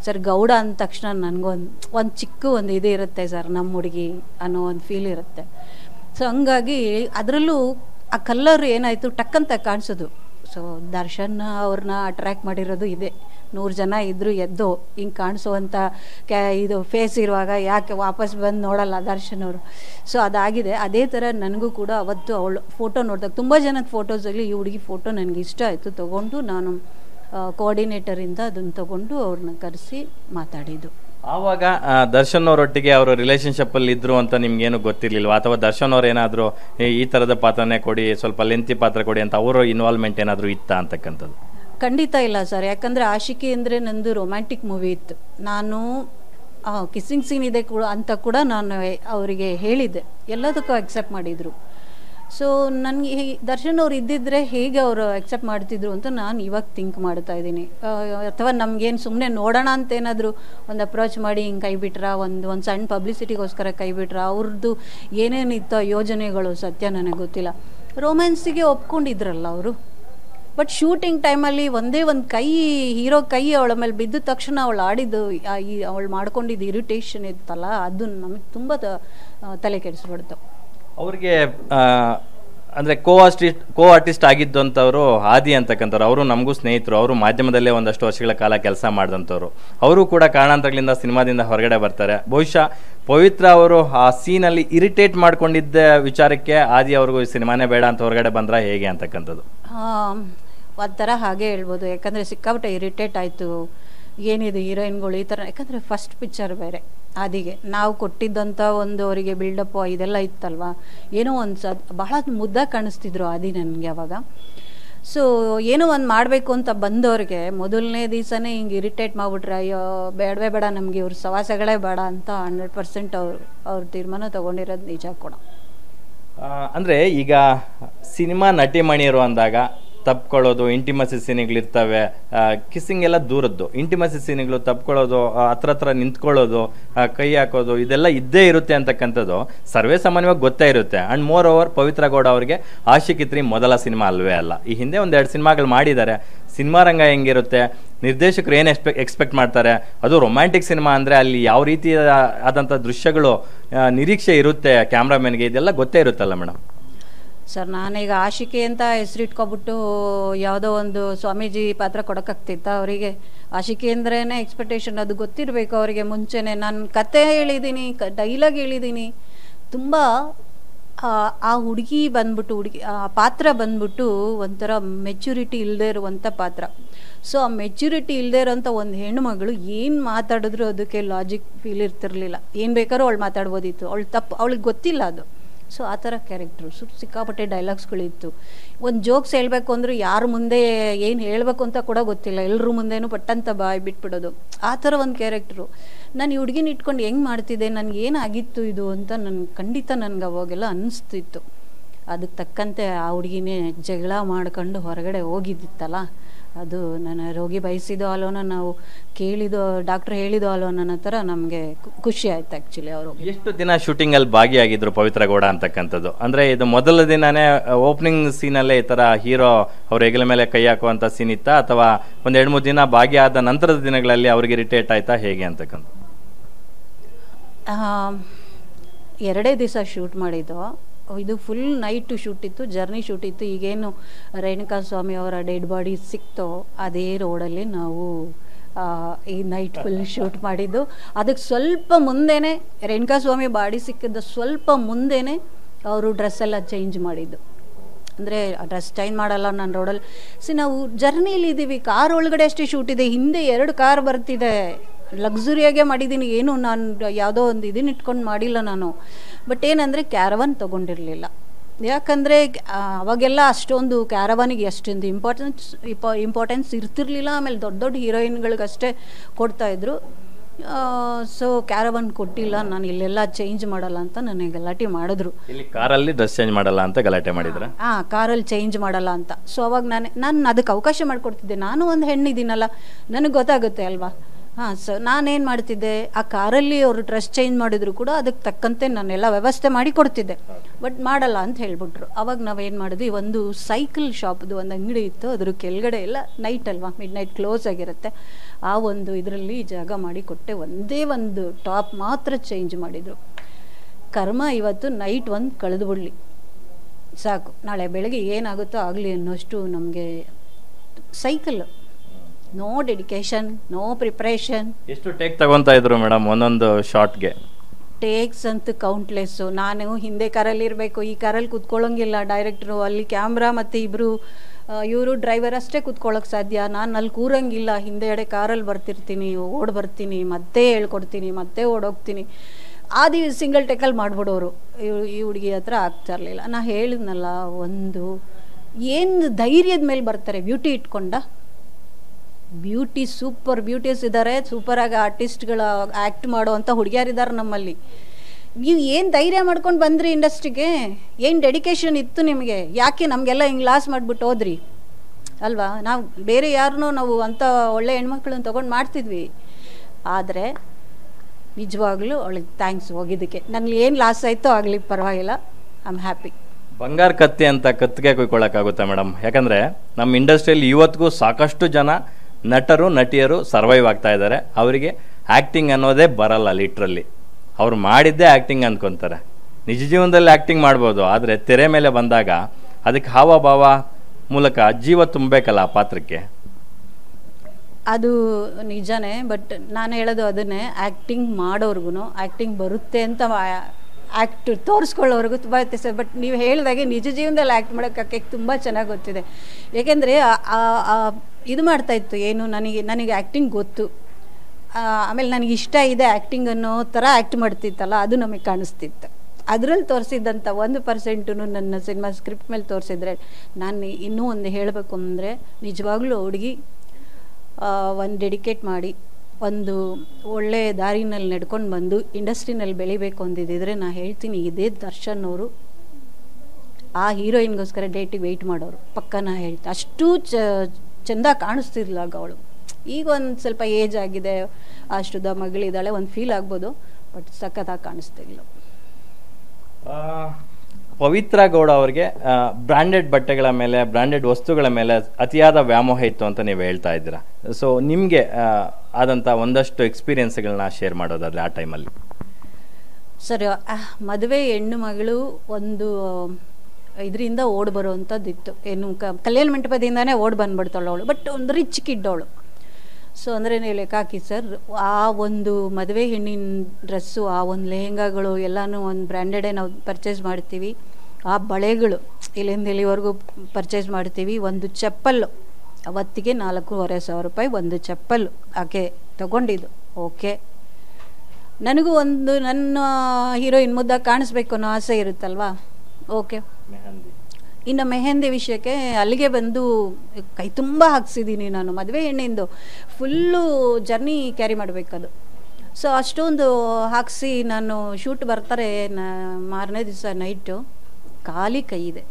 ಸರ್, ಗೌಡ ಅಂದ ತಕ್ಷಣ ನನಗೊಂದು ಒಂದು ಚಿಕ್ಕ ಒಂದು ಇದು ಇರುತ್ತೆ ಸರ್, ನಮ್ಮ ಹುಡುಗಿ ಅನ್ನೋ ಒಂದು ಫೀಲ್ ಇರುತ್ತೆ. ಸೊ ಹಂಗಾಗಿ ಅದರಲ್ಲೂ ಆ ಕಲ್ಲರ್ ಏನಾಯಿತು, ಟಕ್ಕಂತ ಕಾಣಿಸೋದು. ಸೊ ದರ್ಶನ್ ಅವ್ರನ್ನ ಅಟ್ರ್ಯಾಕ್ಟ್ ಮಾಡಿರೋದು ಇದೆ. ನೂರು ಜನ ಇದ್ದರೂ ಎದ್ದು ಹಿಂಗೆ ಕಾಣಿಸುವಂಥ ಕ್ಯಾ ಇದು ಫೇಸ್ ಇರುವಾಗ ಯಾಕೆ ವಾಪಸ್ ಬಂದು ನೋಡಲ್ಲ ದರ್ಶನ್ ಅವರು. ಸೊ ಅದಾಗಿದೆ. ಅದೇ ಥರ ನನಗೂ ಕೂಡ ಅವತ್ತು ಅವಳು ಫೋಟೋ ನೋಡಿದಾಗ ತುಂಬ ಜನದ ಫೋಟೋಸಲ್ಲಿ ಈ ಹುಡುಗಿ ಫೋಟೋ ನನಗೆ ಇಷ್ಟ ಆಯಿತು. ತೊಗೊಂಡು ನಾನು ಕೋಆರ್ಡಿನೇಟರಿಂದ ಅದನ್ನು ತೊಗೊಂಡು ಅವ್ರನ್ನ ಕರೆಸಿ ಮಾತಾಡಿದ್ದು. ಆವಾಗ ದರ್ಶನ್ ಅವರೊಟ್ಟಿಗೆ ಅವರು ರಿಲೇಶನ್ಶಿಪ್ ಅಲ್ಲಿ ಇದ್ರು ಅಂತ ನಿಮ್ಗೇನು ಗೊತ್ತಿರ್ಲಿಲ್ವಾ? ಅಥವಾ ದರ್ಶನ್ ಅವ್ರು ಏನಾದ್ರು ಈ- ಈ ತರದ ಪಾತ್ರನೇ ಕೊಡಿ, ಸ್ವಲ್ಪ ಲೆಂತಿ ಪಾತ್ರ ಕೊಡಿ ಅಂತ ಅವರ ಇನ್ವಾಲ್ವ್ಮೆಂಟ್ ಏನಾದರೂ ಇತ್ತಾ ಅಂತಕ್ಕಂಥದ್ದು? ಖಂಡಿತ ಇಲ್ಲ ಸರ್. ಯಾಕಂದರೆ ಆಶಿಕೆ ಅಂದರೆ ನಂದು ರೊಮ್ಯಾಂಟಿಕ್ ಮೂವಿ ಇತ್ತು. ನಾನು ಕಿಸ್ಸಿಂಗ್ ಸೀನ್ ಇದೆ ಕೂಡ ಅಂತ ಕೂಡ ನಾನು ಅವರಿಗೆ ಹೇಳಿದ್ದೆ. ಎಲ್ಲದಕ್ಕೂ ಅಕ್ಸೆಪ್ಟ್ ಮಾಡಿದರು. ಸೊ ನನಗೆ ದರ್ಶನ್ ಅವ್ರು ಇದ್ದಿದ್ರೆ ಹೇಗೆ ಅವರು ಅಕ್ಸೆಪ್ಟ್ ಮಾಡ್ತಿದ್ರು ಅಂತ ನಾನು ಇವಾಗ ಥಿಂಕ್ ಮಾಡ್ತಾ ಇದ್ದೀನಿ. ಅಥವಾ ನಮಗೇನು ಸುಮ್ಮನೆ ನೋಡೋಣ ಅಂತ ಏನಾದರೂ ಒಂದು ಅಪ್ರೋಚ್ ಮಾಡಿ, ಹಿಂಗೆ ಕೈ ಬಿಟ್ರ? ಒಂದು ಒಂದು ಸಣ್ಣ ಪಬ್ಲಿಸಿಟಿಗೋಸ್ಕರ ಕೈ ಬಿಟ್ರ? ಅವ್ರದ್ದು ಏನೇನಿತ್ತೋ ಯೋಜನೆಗಳು ಸತ್ಯ ನನಗೆ ಗೊತ್ತಿಲ್ಲ. ರೋಮ್ಯಾನ್ಸಿಗೆ ಒಪ್ಕೊಂಡಿದ್ರಲ್ಲ ಅವರು. ಬಟ್ ಶೂಟಿಂಗ್ ಟೈಮಲ್ಲಿ ಒಂದೇ ಒಂದು ಕೈ, ಹೀರೋ ಕೈ ಅವಳ ಮೇಲೆ ಬಿದ್ದ ತಕ್ಷಣ ಅವಳು ಆಡಿದ್ದು ಅವಳು ಮಾಡ್ಕೊಂಡಿದ್ದು ಇರಿಟೇಷನ್ ಇತ್ತಲ್ಲ, ಅದು ನಮಗೆ ತುಂಬ ತಲೆ ಕೆಡಿಸ್ಬಿಡ್ತು. ಅವ್ರಿಗೆ ಅಂದರೆ ಕೋ ಆರ್ಟಿಸ್ಟ್ ಕೋ ಆರ್ಟಿಸ್ಟ್ ಆಗಿದ್ದಂಥವ್ರು ಆದಿ ಅಂತಕ್ಕಂಥವ್ರು, ಅವರು ನಮಗೂ ಸ್ನೇಹಿತರು, ಅವರು ಮಾಧ್ಯಮದಲ್ಲೇ ಒಂದಷ್ಟು ವರ್ಷಗಳ ಕಾಲ ಕೆಲಸ ಮಾಡಿದಂಥವ್ರು. ಅವರು ಕೂಡ ಕಾರಣಾಂತರಗಳಿಂದ ಸಿನಿಮಾದಿಂದ ಹೊರಗಡೆ ಬರ್ತಾರೆ. ಬಹುಶಃ ಪವಿತ್ರ ಅವರು ಆ ಸೀನಲ್ಲಿ ಇರಿಟೇಟ್ ಮಾಡ್ಕೊಂಡಿದ್ದ ವಿಚಾರಕ್ಕೆ ಆದಿ ಅವ್ರಿಗೂ ಈ ಸಿನಿಮಾನೇ ಬೇಡ ಅಂತ ಹೊರಗಡೆ ಬಂದ್ರೆ ಹೇಗೆ ಅಂತಕ್ಕಂಥದ್ದು? ಒಂಥರ ಹಾಗೆ ಹೇಳ್ಬೋದು. ಯಾಕಂದರೆ ಸಿಕ್ಕಾಪಟ್ಟೆ ಇರಿಟೇಟ್ ಆಯಿತು. ಏನಿದು ಹೀರೋಯಿನ್ಗಳು ಈ ಥರ, ಯಾಕಂದರೆ ಫಸ್ಟ್ ಪಿಕ್ಚರ್ ಬೇರೆ. ಆದಿಗೆ. ನಾವು ಕೊಟ್ಟಿದ್ದಂಥ ಒಂದು ಅವರಿಗೆ ಬಿಲ್ಡಪ್ ಇದೆಲ್ಲ ಇತ್ತಲ್ವಾ? ಏನೋ ಒಂದು ಸ ಬಹಳ ಮುದ್ದ ಕಾಣಿಸ್ತಿದ್ರು ಆದಿ ನನಗೆ ಅವಾಗ. ಸೊ ಏನೋ ಒಂದು ಮಾಡಬೇಕು ಅಂತ ಬಂದವ್ರಿಗೆ ಮೊದಲನೇ ದಿವಸನೇ ಹಿಂಗೆ ಇರಿಟೇಟ್ ಮಾಡಿಬಿಟ್ರೆ, ಅಯ್ಯೋ, ಬೇಡವೇ ಬೇಡ ನಮಗೆ, ಇವ್ರ ಸವಾಸಗಳೇ ಬೇಡ ಅಂತ ಹಂಡ್ರೆಡ್ ಪರ್ಸೆಂಟ್ ಅವ್ರು, ಅವ್ರ ತೀರ್ಮಾನ ತೊಗೊಂಡಿರೋದು ನಿಜ ಕೂಡ. ಅಂದರೆ ಈಗ ಸಿನಿಮಾ ನಟಿಮಣಿಯರು ಅಂದಾಗ ತಪ್ಕೊಳ್ಳೋದು ಇಂಟಿಮಸಿ ಸೀನ್ಗಳಿರ್ತವೆ ಕಿಸ್ಸಿಂಗ್ ಎಲ್ಲ ದೂರದ್ದು. ಇಂಟಿಮಸಿ ಸೀನ್ಗಳು ತಪ್ಕೊಳ್ಳೋದು ಹತ್ರ ಹತ್ರ ನಿಂತ್ಕೊಳ್ಳೋದು ಕೈ ಹಾಕೋದು, ಇದೆಲ್ಲ ಇದ್ದೇ ಇರುತ್ತೆ ಅಂತಕ್ಕಂಥದ್ದು. ಸರ್ವೇ ಸಾಮಾನ್ಯವಾಗಿ ಗೊತ್ತೇ ಇರುತ್ತೆ. And more over Pavithra Gowda ಅವರಿಗೆ ಆಶಿಕಿತ್ರಿ ಮೊದಲ ಸಿನಿಮಾ ಅಲ್ವೇ ಅಲ್ಲ. ಈ ಹಿಂದೆ ಒಂದೆರಡು ಸಿನಿಮಾಗಳು ಮಾಡಿದ್ದಾರೆ. ಸಿನಿಮಾ ರಂಗ ಹೆಂಗಿರುತ್ತೆ? ನಿರ್ದೇಶಕರು ಏನು ಎಕ್ಸ್ಪೆಕ್ಟ್ ಎಕ್ಸ್ಪೆಕ್ಟ್ ಮಾಡ್ತಾರೆ? ಅದು ರೊಮ್ಯಾಂಟಿಕ್ ಸಿನಿಮಾ ಅಂದರೆ ಅಲ್ಲಿ ಯಾವ ರೀತಿಯ ಆದಂಥ ದೃಶ್ಯಗಳು ನಿರೀಕ್ಷೆ ಇರುತ್ತೆ ಕ್ಯಾಮ್ರಾಮನ್ಗೆ? ಇದೆಲ್ಲ ಗೊತ್ತೇ ಇರುತ್ತಲ್ಲ ಮೇಡಮ್. ಸರ್, ನಾನೀಗ ಆಶಿಕೆ ಅಂತ ಹೆಸರಿಟ್ಕೊಬಿಟ್ಟು ಯಾವುದೋ ಒಂದು ಸ್ವಾಮೀಜಿ ಪಾತ್ರ ಕೊಡೋಕ್ಕಾಗ್ತಿತ್ತ ಅವರಿಗೆ? ಆಶಿಕೆ ಅಂದ್ರೇ ಎಕ್ಸ್ಪೆಕ್ಟೇಷನ್ ಅದು ಗೊತ್ತಿರಬೇಕು ಅವರಿಗೆ ಮುಂಚೆನೆ. ನಾನು ಕತೆ ಹೇಳಿದ್ದೀನಿ ಕ ಡೈಲಾಗ್ ಹೇಳಿದ್ದೀನಿ ತುಂಬ, ಆ ಹುಡುಗಿ ಬಂದ್ಬಿಟ್ಟು, ಹುಡುಗಿ, ಆ, ಪಾತ್ರ ಬಂದ್ಬಿಟ್ಟು ಒಂಥರ ಮೆಚುರಿಟಿ ಇಲ್ಲದೆ ಇರುವಂಥ ಪಾತ್ರ. ಸೊ ಆ ಮೆಚುರಿಟಿ ಇಲ್ಲದೆ ಇರೋಂಥ ಒಂದು ಹೆಣ್ಣುಮಗಳು ಏನು ಮಾತಾಡಿದ್ರು ಅದಕ್ಕೆ ಲಾಜಿಕ್ ಫೀಲ್ ಇರ್ತಿರ್ಲಿಲ್ಲ. ಏನು ಬೇಕಾದ್ರೂ ಅವಳು ಮಾತಾಡ್ಬೋದಿತ್ತು. ಅವಳು ತಪ್ಪು, ಅವಳಿಗೆ ಗೊತ್ತಿಲ್ಲ ಅದು. ಸೊ ಆ ಥರ ಕ್ಯಾರೆಕ್ಟ್ರು ಸಿಕ್ಕಾಪಟ್ಟೆ ಡೈಲಾಗ್ಸ್ಗಳಿತ್ತು ಒಂದು ಜೋಕ್ಸ್ ಹೇಳಬೇಕು ಅಂದರೂ ಯಾರ ಮುಂದೆ ಏನು ಹೇಳಬೇಕು ಅಂತ ಕೂಡ ಗೊತ್ತಿಲ್ಲ. ಎಲ್ಲರ ಮುಂದೆನೂ ಪಟ್ಟಂತ ಬಾಯ್ ಬಿಟ್ಬಿಡೋದು. ಆ ಥರ ಒಂದು ಕ್ಯಾರೆಕ್ಟ್ರು ನಾನು ಈ ಹುಡುಗಿನ ಇಟ್ಕೊಂಡು ಹೆಂಗೆ ಮಾಡ್ತಿದ್ದೆ? ನನಗೆ ಏನಾಗಿತ್ತು ಇದು ಅಂತ ನನ್ನ ಖಂಡಿತ ನನಗೆ ಅವಾಗೆಲ್ಲ ಅನಿಸ್ತಿತ್ತು. ಅದಕ್ಕೆ ತಕ್ಕಂತೆ ಆ ಹುಡುಗಿನೇ ಜಗಳ ಮಾಡ್ಕೊಂಡು ಹೊರಗಡೆ ಹೋಗಿದ್ದಿತ್ತಲ್ಲ? ಅದು ನನ್ನ ರೋಗಿ ಬಯಸಿದೋ ಅಲ್ಲೋನ ನಾವು ಕೇಳಿದೋ ಡಾಕ್ಟರ್ ಹೇಳಿದೋ ಅಲ್ಲೋ ನನ್ನ ಥರ ನಮಗೆ ಖುಷಿ ಆಯ್ತು ಆ್ಯಕ್ಚುಲಿ ಅವರು ಎಷ್ಟು ದಿನ ಶೂಟಿಂಗ್ ಅಲ್ಲಿ ಭಾಗಿಯಾಗಿದ್ರು ಪವಿತ್ರ ಗೌಡ ಅಂತಕ್ಕಂಥದ್ದು? ಅಂದ್ರೆ ಇದು ಮೊದಲ ದಿನನೇ ಓಪನಿಂಗ್ ಸೀನಲ್ಲೇ ಈ ತರ ಹೀರೋ ಅವ್ರ ಹೆಗಲ ಮೇಲೆ ಕೈ ಹಾಕುವಂತ ಸೀನ್ ಇತ್ತಾ? ಅಥವಾ ಒಂದ್ ಎರಡು ಮೂರು ದಿನ ಭಾಗಿಯಾದ ನಂತರದ ದಿನಗಳಲ್ಲಿ ಅವರಿಗೆ ಇರಿಟೇಟ್ ಆಯ್ತಾ? ಹೇಗೆ ಅಂತಕ್ಕಂಥ ಎರಡೇ ದಿವಸ ಶೂಟ್ ಮಾಡಿದ್ದು. ಇದು ಫುಲ್ ನೈಟು ಶೂಟ್ ಇತ್ತು ಜರ್ನಿ ಶೂಟ್ ಇತ್ತು. ಈಗೇನು ರೇಣುಕಾ ಸ್ವಾಮಿ ಅವರ ಡೆಡ್ ಬಾಡಿ ಸಿಕ್ತೋ ಅದೇ ರೋಡಲ್ಲಿ ನಾವು ಈ ನೈಟ್ ಫುಲ್ ಶೂಟ್ ಮಾಡಿದ್ದು. ಅದಕ್ಕೆ ಸ್ವಲ್ಪ ಮುಂದೆನೆ ರೇಣುಕಾ ಸ್ವಾಮಿ ಬಾಡಿ ಸಿಕ್ಕಿದ್ದ ಸ್ವಲ್ಪ ಮುಂದೆನೆ ಅವರು ಡ್ರೆಸ್ ಎಲ್ಲ ಚೇಂಜ್ ಮಾಡಿದ್ದು. ಅಂದರೆ ಡ್ರೆಸ್ ಚೇಂಜ್ ಮಾಡಲ್ಲ ನಾನು ರೋಡಲ್ಲಿ ಸಿ ನಾವು ಜರ್ನಿಲಿ ಇದ್ದೀವಿ ಕಾರ್ ಒಳಗಡೆ ಅಷ್ಟೇ ಶೂಟ್ ಇದೆ. ಹಿಂದೆ ಎರಡು ಕಾರ್ ಬರ್ತಿದೆ. ಲಕ್ಸುರಿಯಾಗೆ ಮಾಡಿದ್ದೀನಿ ಏನು ನಾನು ಯಾವುದೋ ಒಂದು ಇದನ್ನ ಇಟ್ಕೊಂಡು ಮಾಡಿಲ್ಲ ನಾನು. ಬಟ್ ಏನಂದರೆ ಕ್ಯಾರವನ್ ತೊಗೊಂಡಿರಲಿಲ್ಲ. ಯಾಕಂದರೆ ಅವಾಗೆಲ್ಲ ಅಷ್ಟೊಂದು ಕ್ಯಾರವಾನಿಗೆ ಅಷ್ಟೊಂದು ಇಂಪಾರ್ಟೆನ್ಸ್ ಇಂಪಾರ್ಟೆನ್ಸ್ ಇರ್ತಿರ್ಲಿಲ್ಲ. ಆಮೇಲೆ ದೊಡ್ಡ ದೊಡ್ಡ ಹೀರೋಯಿನ್ಗಳಿಗಷ್ಟೇ ಕೊಡ್ತಾಯಿದ್ರು ಸೊ ಕ್ಯಾರವನ್ ಕೊಟ್ಟಿಲ್ಲ. ನಾನು ಇಲ್ಲೆಲ್ಲ ಚೇಂಜ್ ಮಾಡಲ್ಲ ಅಂತ ನನಗೆ ಗಲಾಟೆ ಮಾಡಿದ್ರು. ಇಲ್ಲಿ ಕಾರಲ್ಲಿ ಡ್ರೆಸ್ ಚೇಂಜ್ ಮಾಡಲ್ಲ ಅಂತ ಗಲಾಟೆ ಮಾಡಿದ್ರು? ಹಾಂ ಕಾರಲ್ಲಿ ಚೇಂಜ್ ಮಾಡಲ್ಲ ಅಂತ. ಸೊ ಅವಾಗ ನಾನು ನಾನು ಅದಕ್ಕೆ ಅವಕಾಶ ಮಾಡಿಕೊಡ್ತಿದ್ದೆ. ನಾನು ಒಂದು ಹೆಣ್ಣಿದ್ದೀನಲ್ಲ ನನಗೆ ಗೊತ್ತಾಗುತ್ತೆ ಅಲ್ವಾ? ಹಾಂ ಸೊ ನಾನೇನು ಮಾಡ್ತಿದ್ದೆ ಆ ಕಾರಲ್ಲಿ ಅವರು ಡ್ರೆಸ್ ಚೇಂಜ್ ಮಾಡಿದ್ರು ಕೂಡ ಅದಕ್ಕೆ ತಕ್ಕಂತೆ ನಾನೆಲ್ಲ ವ್ಯವಸ್ಥೆ ಮಾಡಿ ಕೊಡ್ತಿದ್ದೆ. ಬಟ್ ಮಾಡಲ್ಲ ಅಂತ ಹೇಳ್ಬಿಟ್ರು. ಅವಾಗ ನಾವೇನು ಮಾಡಿದ್ವಿ ಒಂದು ಸೈಕಲ್ ಶಾಪ್ದು ಒಂದು ಅಂಗಡಿ ಇತ್ತು ಅದ್ರ ಕೆಳಗಡೆ ಎಲ್ಲ ನೈಟ್ ಅಲ್ವಾ ಮಿಡ್ ನೈಟ್ ಕ್ಲೋಸ್ ಆಗಿರುತ್ತೆ. ಆ ಒಂದು ಇದರಲ್ಲಿ ಜಾಗ ಮಾಡಿ ಕೊಟ್ಟೆ ಒಂದೇ ಒಂದು ಟಾಪ್ ಮಾತ್ರ ಚೇಂಜ್ ಮಾಡಿದರು. ಕರ್ಮ ಇವತ್ತು ನೈಟ್ ಒಂದು ಕಳೆದುಬಿಡ್ಲಿ. ಸಾಕು. ನಾಳೆ ಬೆಳಗ್ಗೆ ಏನಾಗುತ್ತೋ ಆಗಲಿ ಅನ್ನೋಷ್ಟು ನಮಗೆ cycle no dedication no preparation ಎಷ್ಟು ಟೇಕ್ ತಗೊಂತಾ ಇದ್ರು ಮೇಡಮ್ ಒಂದೊಂದು ಶಾರ್ಟ್ಗೆ ಟೇಕ್ಸ್ ಅಂತ ಕೌಂಟ್ಲೆಸ್ಸು ನಾನು ಹಿಂದೆ ಕಾರಲ್ಲಿ ಇರಬೇಕು ಈ ಕಾರಲ್ಲಿ ಕೂತ್ಕೊಳ್ಳೋಂಗಿಲ್ಲ. ಡೈರೆಕ್ಟ್ರು ಅಲ್ಲಿ ಕ್ಯಾಮ್ರಾ ಮತ್ತು ಇಬ್ಬರು ಇವರು ಡ್ರೈವರ್ ಅಷ್ಟೇ ಕೂತ್ಕೊಳ್ಳೋಕೆ ಸಾಧ್ಯ. ನಾನು ಅಲ್ಲಿ ಕೂರಂಗಿಲ್ಲ. ಹಿಂದೆ ಎಡೆ ಕಾರಲ್ಲಿ ಬರ್ತಿರ್ತೀನಿ ಓಡ್ ಬರ್ತೀನಿ ಮತ್ತೆ ಹೇಳ್ಕೊಡ್ತೀನಿ ಮತ್ತೆ ಓಡೋಗ್ತೀನಿ ಆದಿ ಸಿಂಗಲ್ ಟೇಕಲ್ಲಿ ಮಾಡಿಬಿಡೋರು. ಈ ಹುಡುಗಿ ಹತ್ರ ಆಗ್ತಾ ಇರಲಿಲ್ಲ. ನಾ ಹೇಳಿದ್ನಲ್ಲ ಒಂದು ಏನು ಧೈರ್ಯದ ಮೇಲೆ ಬರ್ತಾರೆ ಬ್ಯೂಟಿ ಇಟ್ಕೊಂಡ? ಬ್ಯೂಟಿ, ಸೂಪರ್ ಬ್ಯೂಟೀಸ್ ಇದ್ದಾರೆ ಸೂಪರಾಗಿ ಆರ್ಟಿಸ್ಟ್ಗಳ ಆ್ಯಕ್ಟ್ ಮಾಡುವಂಥ ಹುಡುಗಿಯರಿದ್ದಾರೆ ನಮ್ಮಲ್ಲಿ. ನೀವು ಏನು ಧೈರ್ಯ ಮಾಡ್ಕೊಂಡು ಬಂದ್ರಿ ಇಂಡಸ್ಟ್ರಿಗೆ? ಏನು ಡೆಡಿಕೇಶನ್ ಇತ್ತು ನಿಮಗೆ? ಯಾಕೆ ನಮಗೆಲ್ಲ ಹಿಂಗೆ ಲಾಸ್ ಮಾಡಿಬಿಟ್ಟು ಹೋದ್ರಿ? ಅಲ್ವಾ? ನಾವು ಬೇರೆ ಯಾರನ್ನೂ ನಾವು ಅಂಥ ಒಳ್ಳೆ ಹೆಣ್ಮಕ್ಳನ್ನ ತೊಗೊಂಡು ಮಾಡ್ತಿದ್ವಿ. ಆದರೆ ನಿಜವಾಗ್ಲೂ ಅವಳಿಗೆ ಥ್ಯಾಂಕ್ಸ್ ಹೋಗಿದ್ದಕ್ಕೆ. ನನಗೆ ಏನು ಲಾಸ್ ಆಯಿತೋ ಆಗಲಿ ಪರವಾಗಿಲ್ಲ. ಐ ಆಮ್ ಹ್ಯಾಪಿ ಬಂಗಾರ ಕತ್ತಿ ಅಂತ ಕತ್ತಿಗೆ ಕುಯ್ಕೊಳ್ಳೋಕ್ಕಾಗುತ್ತಾ ಮೇಡಮ್ ಯಾಕಂದರೆ ನಮ್ಮ ಇಂಡಸ್ಟ್ರಿಯಲ್ಲಿ ಇವತ್ತಿಗೂ ಸಾಕಷ್ಟು ಜನ ನಟರು, ನಟಿಯರು ಸರ್ವೈವ್ ಆಗ್ತಾ ಇದ್ದಾರೆ. ಅವರಿಗೆ ಆ್ಯಕ್ಟಿಂಗ್ ಅನ್ನೋದೇ ಬರಲ್ಲ ಲಿಟ್ರಲ್ಲಿ ಅವ್ರು ಮಾಡಿದ್ದೇ ಆ್ಯಕ್ಟಿಂಗ್ ಅಂದ್ಕೊತಾರೆ. ನಿಜ ಜೀವನದಲ್ಲಿ ಆ್ಯಕ್ಟಿಂಗ್ ಮಾಡ್ಬೋದು, ಆದರೆ ತೆರೆ ಮೇಲೆ ಬಂದಾಗ ಅದಕ್ಕೆ ಹಾವಭಾವ ಮೂಲಕ ಜೀವ ತುಂಬಬೇಕಲ್ಲ ಆ ಪಾತ್ರಕ್ಕೆ? ಅದು ನಿಜನೇ ಬಟ್ ನಾನು ಹೇಳೋದು ಅದನ್ನೇ ಆ್ಯಕ್ಟಿಂಗ್ ಮಾಡೋರ್ಗು ಆ್ಯಕ್ಟಿಂಗ್ ಬರುತ್ತೆ ಅಂತ ಆ್ಯಕ್ಟ್ ತೋರಿಸ್ಕೊಳ್ಳೋರ್ಗು ತುಂಬ ಸರ್ ಬಟ್ ನೀವು ಹೇಳಿದಾಗೆ ನಿಜ ಜೀವನದಲ್ಲಿ ಆ್ಯಕ್ಟ್ ಮಾಡೋಕ್ಕೆ ತುಂಬ ಚೆನ್ನಾಗಿ ಗೊತ್ತಿದೆ. ಏಕೆಂದರೆ ಇದು ಮಾಡ್ತಾ ಇತ್ತು, ಏನು ನನಗೆ ನನಗೆ ಆ್ಯಕ್ಟಿಂಗ್ ಗೊತ್ತು. ಆಮೇಲೆ ನನಗೆ ಇಷ್ಟ ಇದೆ ಆ್ಯಕ್ಟಿಂಗ್ ಅನ್ನೋ ಥರ ಆ್ಯಕ್ಟ್ ಮಾಡ್ತಿತ್ತಲ್ಲ, ಅದು ನಮಗೆ ಕಾಣಿಸ್ತಿತ್ತು. ಅದರಲ್ಲಿ ತೋರಿಸಿದ್ದಂಥ ಒಂದು ಪರ್ಸೆಂಟು ನನ್ನ ಸಿನಿಮಾ ಸ್ಕ್ರಿಪ್ಟ್ ಮೇಲೆ ತೋರಿಸಿದ್ರೆ, ನಾನು ಇನ್ನೂ ಒಂದು ಹೇಳಬೇಕು ಅಂದರೆ, ನಿಜವಾಗ್ಲೂ ಹುಡುಗಿ ಒಂದು ಡೆಡಿಕೇಟ್ ಮಾಡಿ, ಒಂದು ಒಳ್ಳೆಯ ದಾರಿನಲ್ಲಿ ನಡ್ಕೊಂಡು ಬಂದು ಇಂಡಸ್ಟ್ರಿನಲ್ಲಿ ಬೆಳಿಬೇಕು ಅಂದಿದ್ದಿದ್ರೆ ನಾನು ಹೇಳ್ತೀನಿ, ಇದೇ ದರ್ಶನ್ ಅವರು, ಆ ಹೀರೋಯಿನ್ಗೋಸ್ಕರ ಡೇಟಿಗೆ ವೆಯ್ಟ್ ಮಾಡೋರು ಪಕ್ಕ ನಾ ಹೇಳ್ತೀನಿ ಅಷ್ಟು ಚ ಚೆಂದ ಕಾಣಿಸ್ತಿರ್ಲಿಲ್ಲ ಆಗ ಅವಳು. ಈಗ ಒಂದು ಸ್ವಲ್ಪ ಏಜ್ ಆಗಿದೆ ಅಷ್ಟುದ ಮಗಳಿದ್ದಾಳೆ ಒಂದು ಫೀಲ್ ಆಗ್ಬೋದು ಬಟ್ ಸಖತ್ತಾಗಿ ಕಾಣಿಸ್ತಿಲ್ಲ ಆ, ಪವಿತ್ರ ಗೌಡ ಅವರಿಗೆ ಬ್ರ್ಯಾಂಡೆಡ್ ಬಟ್ಟೆಗಳ ಮೇಲೆ ಬ್ರ್ಯಾಂಡೆಡ್ ವಸ್ತುಗಳ ಮೇಲೆ ಅತಿಯಾದ ವ್ಯಾಮೋಹ ಇತ್ತು ಅಂತ ನೀವು ಹೇಳ್ತಾ ಇದ್ದೀರಾ. ಸೊ ನಿಮಗೆ ಆದಂಥ ಒಂದಷ್ಟು ಎಕ್ಸ್ಪೀರಿಯೆನ್ಸ್ಗಳನ್ನ ಶೇರ್ ಮಾಡೋದಾದ್ರೆ ಆ ಟೈಮಲ್ಲಿ ಸರಿ ಮದುವೆ ಹೆಣ್ಣು ಮಗಳು ಒಂದು ಇದರಿಂದ ಓಡ್ ಬರುವಂಥದ್ದಿತ್ತು ಏನು ಕ, ಕಲ್ಯಾಣ ಮಂಟಪದಿಂದನೇ ಓಡ್ ಬಂದ್ಬಿಡ್ತಾಳು ಅವಳು. ಬಟ್ ಒಂದು ರಿಚ್ ಕಿಡ್ ಅವಳು. ಸೊ ಅಂದರೆ ನೀವು ಲೆಕ್ಕಾಕಿ ಸರ್ ಆ ಒಂದು ಮದುವೆ ಹೆಣ್ಣಿನ ಡ್ರೆಸ್ಸು ಆ ಒಂದು ಲೆಹೆಂಗಾಗಳು ಎಲ್ಲನೂ ಒಂದು ಬ್ರ್ಯಾಂಡೆಡೇ ನಾವು ಪರ್ಚೇಸ್ ಮಾಡ್ತೀವಿ. ಆ ಬಳೆಗಳು ಇಲ್ಲಿಂದ ಇಲ್ಲಿವರೆಗೂ ಪರ್ಚೇಸ್ ಮಾಡ್ತೀವಿ. ಒಂದು ಚಪ್ಪಲ್ಲು. ಅವತ್ತಿಗೆ ನಾಲ್ಕೂವರೆ ಸಾವಿರ ರೂಪಾಯಿ ಒಂದು ಚಪ್ಪಲ್ಲು ಆಕೆ ತಗೊಂಡಿದ್ದು. ಓಕೆ ನನಗೂ ಒಂದು ನನ್ನ ಹೀರೋಯಿನ್ ಮುದ್ದಾಗ ಕಾಣಿಸ್ಬೇಕು ಅನ್ನೋ ಆಸೆ ಇರುತ್ತಲ್ವಾ? ಓಕೆ ಇನ್ನು ಮೆಹಂದಿ ವಿಷಯಕ್ಕೆ ಅಲ್ಲಿಗೆ ಬಂದು ಕೈ ತುಂಬ ಹಾಕ್ಸಿದ್ದೀನಿ ನಾನು ಮದುವೆ ಎಣ್ಣೆಯಿಂದ. ಫುಲ್ಲು ಜರ್ನಿ ಕ್ಯಾರಿ ಮಾಡಬೇಕದು. ಸೊ ಅಷ್ಟೊಂದು ಹಾಕಿಸಿ ನಾನು ಶೂಟ್ ಬರ್ತಾರೆ ನ ಮಾರನೇ ದಿವಸ ನೈಟು ಖಾಲಿ ಕೈ ಇದೆ.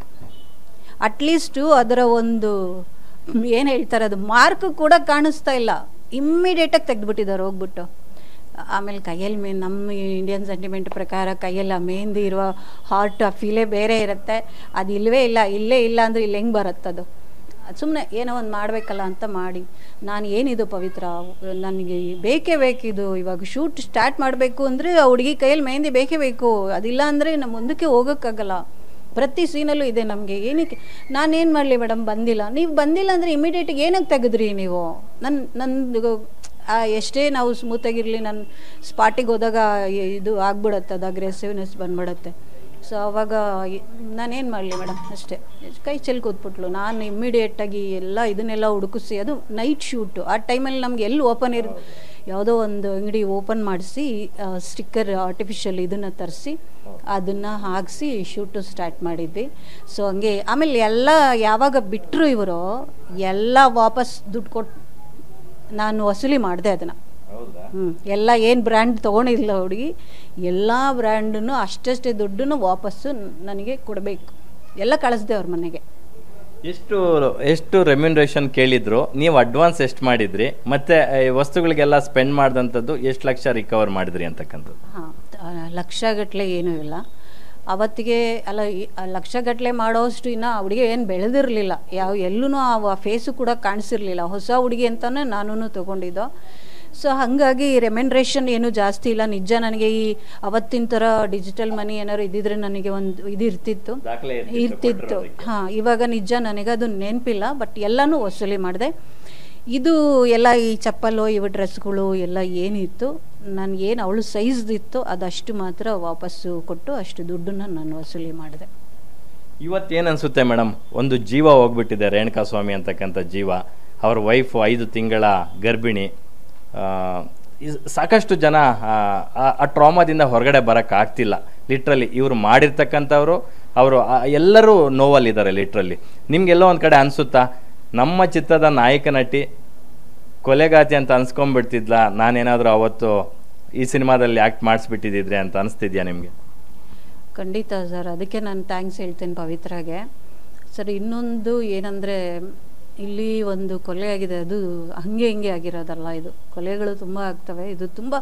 ಅಟ್ಲೀಸ್ಟು ಅದರ ಒಂದು ಏನು ಹೇಳ್ತಾರೆ ಅದು ಮಾರ್ಕ್ ಕೂಡ ಕಾಣಿಸ್ತಾ ಇಲ್ಲ. ಇಮ್ಮಿಡಿಯೇಟಾಗಿ ತೆಗೆದುಬಿಟ್ಟಿದ್ದಾರೆ ಹೋಗ್ಬಿಟ್ಟು. ಆಮೇಲೆ ಕೈಯಲ್ಲಿ ಮೇ, ನಮ್ಮ ಇಂಡಿಯನ್ ಸೆಂಟಿಮೆಂಟ್ ಪ್ರಕಾರ ಕೈಯಲ್ಲಿ ಆ ಮೆಹಂದಿ ಇರುವ ಹಾರ್ಟ್ ಆ ಫೀಲೇ ಬೇರೆ ಇರುತ್ತೆ. ಅದು ಇಲ್ಲವೇ ಇಲ್ಲ, ಇಲ್ಲೇ ಇಲ್ಲ ಅಂದರೆ ಇಲ್ಲಿ ಹೆಂಗೆ ಬರುತ್ತದು ಸುಮ್ಮನೆ ಏನೋ ಒಂದು ಮಾಡಬೇಕಲ್ಲ ಅಂತ ಮಾಡಿ. ನಾನು ಏನಿದು ಪವಿತ್ರ? ನನಗೆ ಬೇಕೇ ಬೇಕಿದು. ಇವಾಗ ಶೂಟ್ ಸ್ಟಾರ್ಟ್ ಮಾಡಬೇಕು ಅಂದರೆ ಆ ಹುಡುಗಿ ಕೈಯಲ್ಲಿ ಮೆಹಂದಿ ಬೇಕೇ ಬೇಕು. ಅದಿಲ್ಲ ಅಂದರೆ ನಮ್ಮ ಮುಂದಕ್ಕೆ ಹೋಗೋಕ್ಕಾಗಲ್ಲ. ಪ್ರತಿ ಸೀನಲ್ಲೂ ಇದೆ ನಮಗೆ. ಏನಕ್ಕೆ? ನಾನೇನು ಮಾಡಲಿ ಮೇಡಮ್ ಬಂದಿಲ್ಲ. ನೀವು ಬಂದಿಲ್ಲ ಅಂದರೆ ಇಮಿಡಿಯೇಟಿಗೆ ಏನಕ್ಕೆ ತೆಗೆದ್ರಿ ನೀವು? ನನ್ನ ನಂದು ಆ ಎಷ್ಟೇ ನಾವು ಸ್ಮೂತಾಗಿರಲಿ, ನಾನು ಸ್ಪಾಟಿಗೆ ಹೋದಾಗ ಇದು ಆಗ್ಬಿಡತ್ತೆ, ಅದು ಅಗ್ರೆಸಿವ್ನೆಸ್ ಬಂದ್ಬಿಡತ್ತೆ. ಸೊ ಅವಾಗ ನಾನೇನು ಮಾಡಲಿ ಮೇಡಮ್ ಅಷ್ಟೇ. ಕೈ ಚೆಲ್ ಕೂತ್ಬಿಟ್ಲು ನಾನು ಇಮ್ಮಿಡಿಯೇಟಾಗಿ ಎಲ್ಲ ಇದನ್ನೆಲ್ಲ ಹುಡುಕಿಸಿ, ಅದು ನೈಟ್ ಶೂಟು ಆ ಟೈಮಲ್ಲಿ ನಮ್ಗೆ ಎಲ್ಲಿ ಓಪನ್ ಇರ್ ಯಾವುದೋ ಒಂದು ಅಂಗಡಿ ಓಪನ್ ಮಾಡಿಸಿ ಸ್ಟಿಕ್ಕರ್ ಆರ್ಟಿಫಿಷಿಯಲ್ ಇದನ್ನು ತರಿಸಿ, ಅದನ್ನು ಹಾಕಿಸಿ ಶೂಟು ಸ್ಟಾರ್ಟ್ ಮಾಡಿದ್ವಿ. ಸೊ ಹಂಗೆ ಆಮೇಲೆ ಎಲ್ಲ ಯಾವಾಗ ಬಿಟ್ಟರು ಇವರು, ಎಲ್ಲ ವಾಪಸ್ ದುಡ್ಡು ಕೊಟ್ಟು ನಾನು ವಸೂಲಿ ಮಾಡಿದೆ ಅದನ್ನು. ಹ್ಞೂ ಎಲ್ಲ ಏನು ಬ್ರ್ಯಾಂಡ್ ತೊಗೊಂಡಿಲ್ಲ ಹುಡುಗಿ ಎಲ್ಲ ಬ್ರ್ಯಾಂಡನ್ನು ಅಷ್ಟಷ್ಟೇ ದುಡ್ಡನ್ನು ವಾಪಸ್ಸು ನನಗೆ ಕೊಡಬೇಕು. ಎಲ್ಲ ಕಳಿಸ್ದೆ ಅವ್ರ ಮನೆಗೆ. ಎಷ್ಟು ಎಷ್ಟು ರೆಮ್ಯುನರೇಷನ್ ಕೇಳಿದ್ರು ನೀವು ಅಡ್ವಾನ್ಸ್ ಎಷ್ಟು ಮಾಡಿದ್ರಿ ಮತ್ತೆ ಈ ವಸ್ತುಗಳಿಗೆಲ್ಲ ಸ್ಪೆಂಡ್ ಮಾಡಿದಂಥದ್ದು ಎಷ್ಟು ಲಕ್ಷ ರಿಕವರ್ ಮಾಡಿದ್ರಿ ಅಂತಕ್ಕಂಥದ್ದು? ಹಾಂ ಲಕ್ಷಗಟ್ಟಲೆ ಏನೂ ಇಲ್ಲ. ಅವತ್ತಿಗೆ ಅಲ್ಲ ಲಕ್ಷ ಗಟ್ಟಲೆ ಲಕ್ಷಗಟ್ಟಲೆ ಮಾಡೋಷ್ಟು ಇನ್ನು ಆ ಹುಡುಗಿ ಏನು ಬೆಳೆದಿರಲಿಲ್ಲ. ಯಾವ ಎಲ್ಲೂ ಆ ಫೇಸು ಕೂಡ ಕಾಣಿಸಿರಲಿಲ್ಲ. ಹೊಸ ಹುಡುಗಿ ಅಂತಲೇ ನಾನು ತೊಗೊಂಡಿದ್ದು. ಸೊ ಹಾಗಾಗಿ ರೆಮೆಂಡ್ರೇಷನ್ ಏನು ಜಾಸ್ತಿ ಇಲ್ಲ. ನಿಜ ನನಗೆ ಈ ಅವತ್ತಿನ ಥರ ಡಿಜಿಟಲ್ ಮನಿ ಏನಾದ್ರು ಇದ್ದಿದ್ರೆ ನನಗೆ ಒಂದು ಇದು ಇರ್ತಿತ್ತು. ಇರ್ತಿತ್ತು ಹಾಂ ಇವಾಗ ನಿಜ ನನಗೆ ಅದು ನೆನಪಿಲ್ಲ. ಬಟ್ ಎಲ್ಲನೂ ವಸೂಲಿ ಮಾಡಿದೆ. ಇದು ಎಲ್ಲ ಈ ಚಪ್ಪಲು ಇವು ಡ್ರೆಸ್ಗಳು ಎಲ್ಲ ಏನಿತ್ತು. ನನಗೆ ಏನು ಅವಳು ಸೈಜ್ದಿತ್ತು ಅದಷ್ಟು ಮಾತ್ರ ವಾಪಸ್ಸು ಕೊಟ್ಟು ಅಷ್ಟು ದುಡ್ಡನ್ನು ನಾನು ವಸೂಲಿ ಮಾಡಿದೆ. ಇವತ್ತೇನು ಅನ್ಸುತ್ತೆ ಮೇಡಮ್ ಒಂದು ಜೀವ ಹೋಗ್ಬಿಟ್ಟಿದೆ ರೇಣುಕಾ ಸ್ವಾಮಿ ಅಂತಕ್ಕಂಥ ಜೀವ. ಅವ್ರ ವೈಫು ಐದು ತಿಂಗಳ ಗರ್ಭಿಣಿ. ಸಾಕಷ್ಟು ಜನ ಆ, ಟ್ರಾಮಾದಿಂದ ಹೊರಗಡೆ ಬರೋಕ್ಕಾಗ್ತಿಲ್ಲ ಲಿಟ್ರಲಿ ಇವರು ಮಾಡಿರ್ತಕ್ಕಂಥವ್ರು ಅವರು ಎಲ್ಲರೂ ನೋವಲ್ಲಿದ್ದಾರೆ ಲಿಟ್ರಲ್ಲಿ ನಿಮಗೆಲ್ಲೋ ಒಂದು ಕಡೆ ಅನಿಸುತ್ತಾ? ನಮ್ಮ ಚಿತ್ರದ ನಾಯಕ ನಟಿ ಕೊಲೆಗಾತಿ ಅಂತ ಅನ್ಸ್ಕೊಂಡ್ಬಿಡ್ತಿದ್ಲ? ನಾನೇನಾದರೂ ಅವತ್ತು ಈ ಸಿನಿಮಾದಲ್ಲಿ ಆ್ಯಕ್ಟ್ ಮಾಡಿಸ್ಬಿಟ್ಟಿದ್ದಿದ್ರೆ ಅಂತ ಅನಿಸ್ತಿದ್ಯಾ ನಿಮಗೆ? ಖಂಡಿತ ಸರ್. ಅದಕ್ಕೆ ನಾನು ಥ್ಯಾಂಕ್ಸ್ ಹೇಳ್ತೇನೆ ಪವಿತ್ರಾಗೆ. ಸರ್, ಇನ್ನೊಂದು ಏನಂದರೆ, ಇಲ್ಲಿ ಒಂದು ಕೊಲೆ ಆಗಿದೆ. ಅದು ಹಂಗೆ ಹಿಂಗೆ ಆಗಿರೋದಲ್ಲ ಇದು. ಕೊಲೆಗಳು ತುಂಬ ಆಗ್ತವೆ. ಇದು ತುಂಬ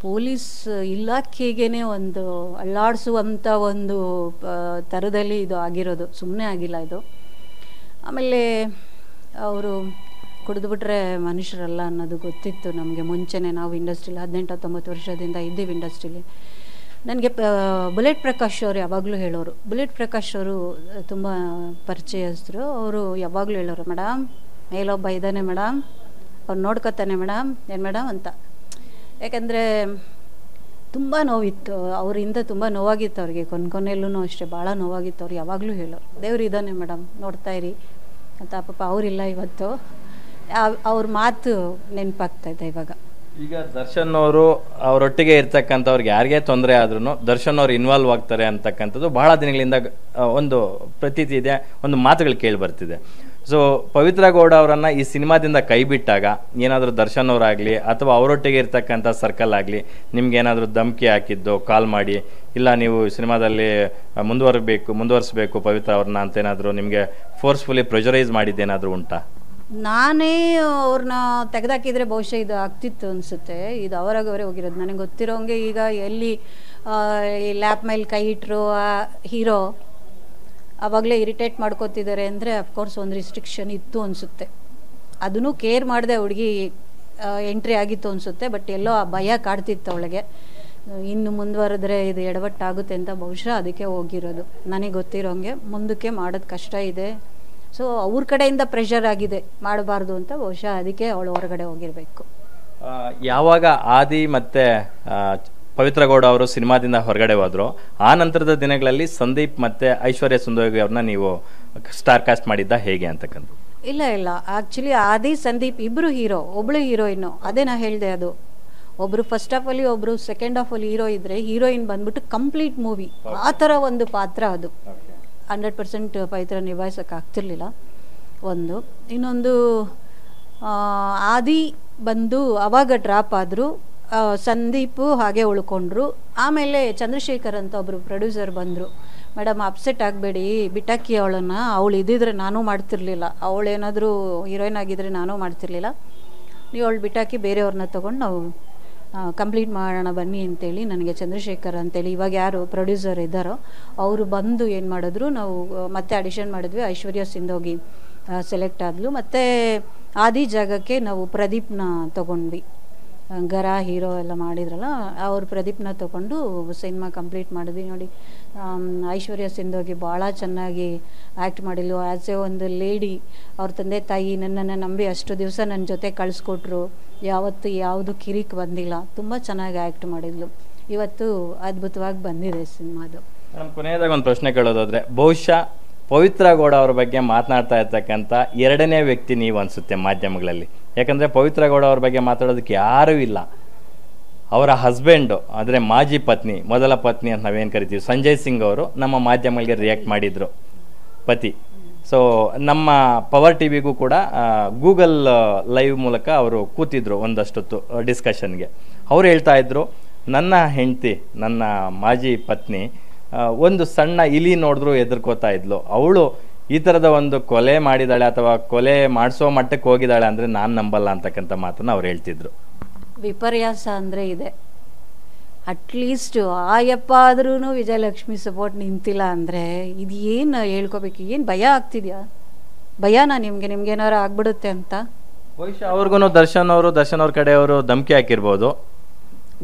ಪೊಲೀಸ್ ಇಲಾಖೆಗೇ ಒಂದು ಅಳ್ಳಾಡಿಸುವಂಥ ಒಂದು ಥರದಲ್ಲಿ ಇದು ಆಗಿರೋದು. ಸುಮ್ಮನೆ ಆಗಿಲ್ಲ ಇದು. ಆಮೇಲೆ, ಅವರು ಕುಡಿದ್ಬಿಟ್ರೆ ಮನುಷ್ಯರಲ್ಲ ಅನ್ನೋದು ಗೊತ್ತಿತ್ತು ನಮಗೆ ಮುಂಚೆನೇ. ನಾವು ಇಂಡಸ್ಟ್ರಿಲಿ ಹದಿನೆಂಟು ಹತ್ತೊಂಬತ್ತು ವರ್ಷದಿಂದ ಇದ್ದೀವಿ ಇಂಡಸ್ಟ್ರಿಲಿ. ನನಗೆ ಬುಲೆಟ್ ಪ್ರಕಾಶ್ ಅವರು ಯಾವಾಗಲೂ ಹೇಳೋರು. ಬುಲೆಟ್ ಪ್ರಕಾಶ್ ಅವರು ತುಂಬ ಪರಿಚಯಸ್ಥರು. ಅವರು ಯಾವಾಗಲೂ ಹೇಳೋರು ಮೇಡಮ್ ಮೇಲೊಬ್ಬ ಇದ್ದಾನೆ ಮೇಡಮ್ ಅವ್ರು ನೋಡ್ಕೊತಾನೆ ಮೇಡಮ್ ಏನು ಮೇಡಮ್ ಅಂತ. ಯಾಕಂದರೆ, ತುಂಬ ನೋವಿತ್ತು. ಅವರಿಂದ ತುಂಬ ನೋವಾಗಿತ್ತು ಅವ್ರಿಗೆ. ಕೊನೆ ಕೊನೆಯಲ್ಲೂ ಅಷ್ಟೇ, ಭಾಳ ನೋವಾಗಿತ್ತು ಅವ್ರು ಯಾವಾಗಲೂ ಹೇಳೋರು. ದೇವ್ರು ಇದ್ದಾನೆ ಮೇಡಮ್ ಇರಿ. ಅಂತ ಪಾಪ ಅವರಿಲ್ಲ ಇವತ್ತು. ಅವ್ರ ಮಾತು ನೆನಪಾಗ್ತಾ ಇದೆ ಇವಾಗ. ಈಗ ದರ್ಶನ್ ಅವರು ಅವರೊಟ್ಟಿಗೆ ಇರ್ತಕ್ಕಂಥವ್ರಿಗೆ ಯಾರಿಗೆ ತೊಂದರೆ ಆದ್ರೂ ದರ್ಶನ್ ಅವ್ರು ಇನ್ವಾಲ್ವ್ ಆಗ್ತಾರೆ ಅಂತಕ್ಕಂಥದ್ದು ಬಹಳ ದಿನಗಳಿಂದ ಒಂದು ಪ್ರತೀತಿ ಇದೆ, ಒಂದು ಮಾತುಗಳು ಕೇಳಿ ಬರ್ತಿದೆ. ಸೊ ಪವಿತ್ರ ಗೌಡ ಅವರನ್ನ ಈ ಸಿನಿಮಾದಿಂದ ಕೈ ಬಿಟ್ಟಾಗ ಏನಾದರೂ ದರ್ಶನ್ ಅವರಾಗ್ಲಿ ಅಥವಾ ಅವರೊಟ್ಟಿಗೆ ಇರ್ತಕ್ಕಂಥ ಸರ್ಕಲ್ ಆಗಲಿ ನಿಮ್ಗೆ ಏನಾದರೂ ಧಮಕಿ ಹಾಕಿದ್ದು ಕಾಲ್ ಮಾಡಿ, ಇಲ್ಲ ನೀವು ಸಿನಿಮಾದಲ್ಲಿ ಮುಂದುವರಬೇಕು ಮುಂದುವರಿಸಬೇಕು ಪವಿತ್ರ ಅವ್ರನ್ನ ಅಂತ ಏನಾದರೂ ನಿಮಗೆ ಫೋರ್ಸ್ಫುಲಿ ಪ್ರೆಜರೈಸ್ ಮಾಡಿದ್ದೇನಾದರೂ ಉಂಟಾ? ನಾನೇ ಅವ್ರನ್ನ ತೆಗೆದಾಕಿದ್ರೆ ಬಹುಶಃ ಇದು ಆಗ್ತಿತ್ತು ಅನಿಸುತ್ತೆ. ಇದು ಅವರಾಗವರೇ ಹೋಗಿರೋದು. ನನಗೆ ಗೊತ್ತಿರೋಂಗೆ ಈಗ ಎಲ್ಲಿ ಈ ಲ್ಯಾಪ್ ಮೇಲೆ ಕೈ ಇಟ್ಟರು ಆ, ಹೀರೋ ಆವಾಗಲೇ ಇರಿಟೇಟ್ ಮಾಡ್ಕೋತಿದ್ದಾರೆ ಅಂದರೆ ಅಫ್ಕೋರ್ಸ್ ಒಂದು ರಿಸ್ಟ್ರಿಕ್ಷನ್ ಇತ್ತು ಅನಿಸುತ್ತೆ. ಅದನ್ನು ಕೇರ್ ಮಾಡಿದೆ ಹುಡುಗಿ ಎಂಟ್ರಿ ಆಗಿತ್ತು ಅನಿಸುತ್ತೆ. ಬಟ್ ಎಲ್ಲೋ ಆ ಭಯ ಕಾಡ್ತಿತ್ತು ಅವಳಿಗೆ. ಇನ್ನು ಮುಂದುವರೆದ್ರೆ ಇದು ಎಡವಟ್ಟಾಗುತ್ತೆ ಅಂತ ಬಹುಶಃ ಅದಕ್ಕೆ ಹೋಗಿರೋದು. ನನಗೆ ಗೊತ್ತಿರೋಂಗೆ ಮುಂದಕ್ಕೆ ಮಾಡೋದು ಕಷ್ಟ ಇದೆ. ಸೊ ಅವ್ರ ಕಡೆಯಿಂದ ಪ್ರೆಷರ್ ಆಗಿದೆ. ಮಾಡಬಾರ್ದು ಅಂತ ಬಹುಶಃ ಅದಕ್ಕೆ ಅವಳು ಹೊರಗಡೆ ಹೋಗಿರಬೇಕು. ಯಾವಾಗ ಆದಿ ಮತ್ತೆ ಪವಿತ್ರಗೌಡ ಪವಿತ್ರ ಗೌಡ ಅವರು ಸಿನಿಮಾದಿಂದ ಹೊರಗಡೆ ಹೋದ್ರು ಆ ನಂತರದ ದಿನಗಳಲ್ಲಿ ಸಂದೀಪ್ ಮತ್ತೆ ಐಶ್ವರ್ಯ ಸುಂದೋಗಿ ಅವ್ರನ್ನ ನೀವು ಸ್ಟಾರ್ ಕಾಸ್ಟ್ ಮಾಡಿದ್ದ ಹೇಗೆ ಅಂತಕ್ಕಂಥ ಇಲ್ಲ ಇಲ್ಲ. ಆ್ಯಕ್ಚುಲಿ ಆದಿ ಸಂದೀಪ್ ಇಬ್ಬರು ಹೀರೋ ಒಬ್ಳು ಹೀರೋಯಿನ್ನು ಅದೇ ನಾ ಹೇಳಿದೆ ಅದು. ಒಬ್ರು ಫಸ್ಟ್ ಹಾಫ್ ಅಲ್ಲಿ ಒಬ್ರು ಸೆಕೆಂಡ್ ಹಾಫ್ ಅಲ್ಲಿ ಹೀರೋ ಇದ್ರೆ ಹೀರೋಯಿನ್ ಬಂದ್ಬಿಟ್ಟು ಕಂಪ್ಲೀಟ್ ಮೂವಿ ಆ ಥರ ಒಂದು ಪಾತ್ರ ಅದು. ಹಂಡ್ರೆಡ್ ಪರ್ಸೆಂಟ್ ಪೈತ್ರ ನಿಭಾಯಿಸೋಕೆ ಆಗ್ತಿರ್ಲಿಲ್ಲ. ಒಂದು. ಇನ್ನೊಂದು ಆದಿ ಬಂದು ಅವಾಗ ಡ್ರಾಪ್ ಆದರು ಸಂದೀಪು ಹಾಗೆ ಉಳ್ಕೊಂಡ್ರು. ಆಮೇಲೆ ಚಂದ್ರಶೇಖರ್ ಅಂತ ಒಬ್ಬರು ಪ್ರೊಡ್ಯೂಸರ್ ಬಂದರು. ಮೇಡಮ್ ಅಪ್ಸೆಟ್ ಆಗಬೇಡಿ. ಬಿಟ್ಟಾಕಿ ಅವಳನ್ನು, ಅವಳು ಇದ್ದಿದ್ರೆ ನಾನು ಮಾಡ್ತಿರ್ಲಿಲ್ಲ. ಅವಳೇನಾದರೂ ಹೀರೋಯಿನ್ ಆಗಿದ್ರೆ ನಾನು ಮಾಡ್ತಿರ್ಲಿಲ್ಲ. ನೀವು ಅವಳು ಬಿಟ್ಟಾಕಿ ಬೇರೆಯವ್ರನ್ನ ತೊಗೊಂಡು ನಾವು ಕಂಪ್ಲೀಟ್ ಮಾಡೋಣ ಬನ್ನಿ ಅಂತೇಳಿ ನನಗೆ ಚಂದ್ರಶೇಖರ್ ಅಂತೇಳಿ ಇವಾಗ ಯಾರು ಪ್ರೊಡ್ಯೂಸರ್ ಇದ್ದಾರೋ ಅವರು ಬಂದು ಏನು ಮಾಡಿದ್ರು, ನಾವು ಮತ್ತೆ ಅಡಿಷನ್ ಮಾಡಿದ್ವಿ. ಐಶ್ವರ್ಯ ಸಿಂಧೋಗಿ ಸೆಲೆಕ್ಟ್ ಆದ್ಲು. ಮತ್ತು ಆದಿ ಜಾಗಕ್ಕೆ ನಾವು ಪ್ರದೀಪ್ನ ತೊಗೊಂಡ್ವಿ. ಗರ, ಹೀರೋ ಎಲ್ಲ ಮಾಡಿದ್ರಲ್ಲ, ಅವ್ರ ಪ್ರದೀಪ್ನ ತಗೊಂಡು ಸಿನಿಮಾ ಕಂಪ್ಲೀಟ್ ಮಾಡಿದ್ವಿ. ನೋಡಿ ಐಶ್ವರ್ಯ ಸಿಂಧೋಗಿ ಭಾಳ ಚೆನ್ನಾಗಿ ಆ್ಯಕ್ಟ್ ಮಾಡಿದ್ಲು. ಆ್ಯಸ್ ಎ ಒಂದು ಲೇಡಿ, ಅವ್ರ ತಂದೆ ತಾಯಿ ನನ್ನನ್ನು ನಂಬಿ ಅಷ್ಟು ದಿವಸ ನನ್ನ ಜೊತೆ ಕಳಿಸ್ಕೊಟ್ರು. ಯಾವತ್ತು ಯಾವುದು ಕಿರಿಕ್ ಬಂದಿಲ್ಲ. ತುಂಬ ಚೆನ್ನಾಗಿ ಆ್ಯಕ್ಟ್ ಮಾಡಿದ್ಲು. ಇವತ್ತು ಅದ್ಭುತವಾಗಿ ಬಂದಿದೆ ಸಿನಿಮಾದು. ಕೊನೆಯದಾಗ ಒಂದು ಪ್ರಶ್ನೆ ಕೇಳೋದಾದರೆ, ಬಹುಶಃ ಪವಿತ್ರ ಗೌಡ ಅವರ ಬಗ್ಗೆ ಮಾತನಾಡ್ತಾ ಇರ್ತಕ್ಕಂಥ ಎರಡನೇ ವ್ಯಕ್ತಿ ನೀವು ಅನ್ಸುತ್ತೆ ಮಾಧ್ಯಮಗಳಲ್ಲಿ. ಯಾಕಂದರೆ ಪವಿತ್ರ ಗೌಡ ಅವ್ರ ಬಗ್ಗೆ ಮಾತಾಡೋದಕ್ಕೆ ಯಾರೂ ಇಲ್ಲ. ಅವರ ಹಸ್ಬೆಂಡು ಅಂದರೆ ಮಾಜಿ ಪತ್ನಿ, ಮೊದಲ ಪತ್ನಿ ಅಂತ ನಾವೇನು ಕರಿತೀವಿ? ಸಂಜಯ್ ಸಿಂಗ್ ಅವರು ನಮ್ಮ ಮಾಧ್ಯಮಗಳಿಗೆ ರಿಯಾಕ್ಟ್ ಮಾಡಿದರು. ಪತಿ. ಸೊ ನಮ್ಮ ಪವರ್ ಟಿ ವಿಗೂ ಕೂಡ ಗೂಗಲ್ ಲೈವ್ ಮೂಲಕ ಅವರು ಕೂತಿದ್ರು ಒಂದಷ್ಟೊತ್ತು ಡಿಸ್ಕಷನ್ಗೆ ಅವ್ರು ಹೇಳ್ತಾ ಇದ್ರು, ನನ್ನ ಹೆಂಡತಿ, ನನ್ನ ಮಾಜಿ ಪತ್ನಿ ಒಂದು ಸಣ್ಣ ಇಲಿ ನೋಡಿದ್ರು ಎದುರ್ಕೋತಾ ಇದ್ಲು. ಅವಳು ಈ ಥರದ ಒಂದು ಕೊಲೆ ಮಾಡಿದಾಳೆ ಅಥವಾ ಕೊಲೆ ಮಾಡಿಸೋ ಮಟ್ಟಕ್ಕೆ ಹೋಗಿದ್ದಾಳೆ ಅಂದರೆ ನಾನು ನಂಬಲ್ಲ ಅಂತಕ್ಕಂಥ ಮಾತನ್ನು ಅವ್ರು ಹೇಳ್ತಿದ್ರು. ವಿಪರ್ಯಾಸ ಅಂದರೆ ಇದೆ. ಅಟ್ಲೀಸ್ಟ್ ಆಯಪ್ಪ ಆದ್ರೂ ವಿಜಯಲಕ್ಷ್ಮಿ ಸಪೋರ್ಟ್ ನಿಂತಿಲ್ಲ ಅಂದರೆ ಇದು ಏನು ಹೇಳ್ಕೊಬೇಕು? ಏನು ಭಯ ಆಗ್ತಿದ್ಯಾ? ಭಯನಾ ನಿಮಗೆ? ನಿಮ್ಗೆ ಏನಾರು ಆಗ್ಬಿಡುತ್ತೆ ಅಂತ? ಬಹುಶಃ ಅವ್ರಿಗೂ ದರ್ಶನ್ ಅವರು ದರ್ಶನ್ ಅವ್ರ ಕಡೆಯವರು ಧಮಕಿ ಹಾಕಿರ್ಬೋದು.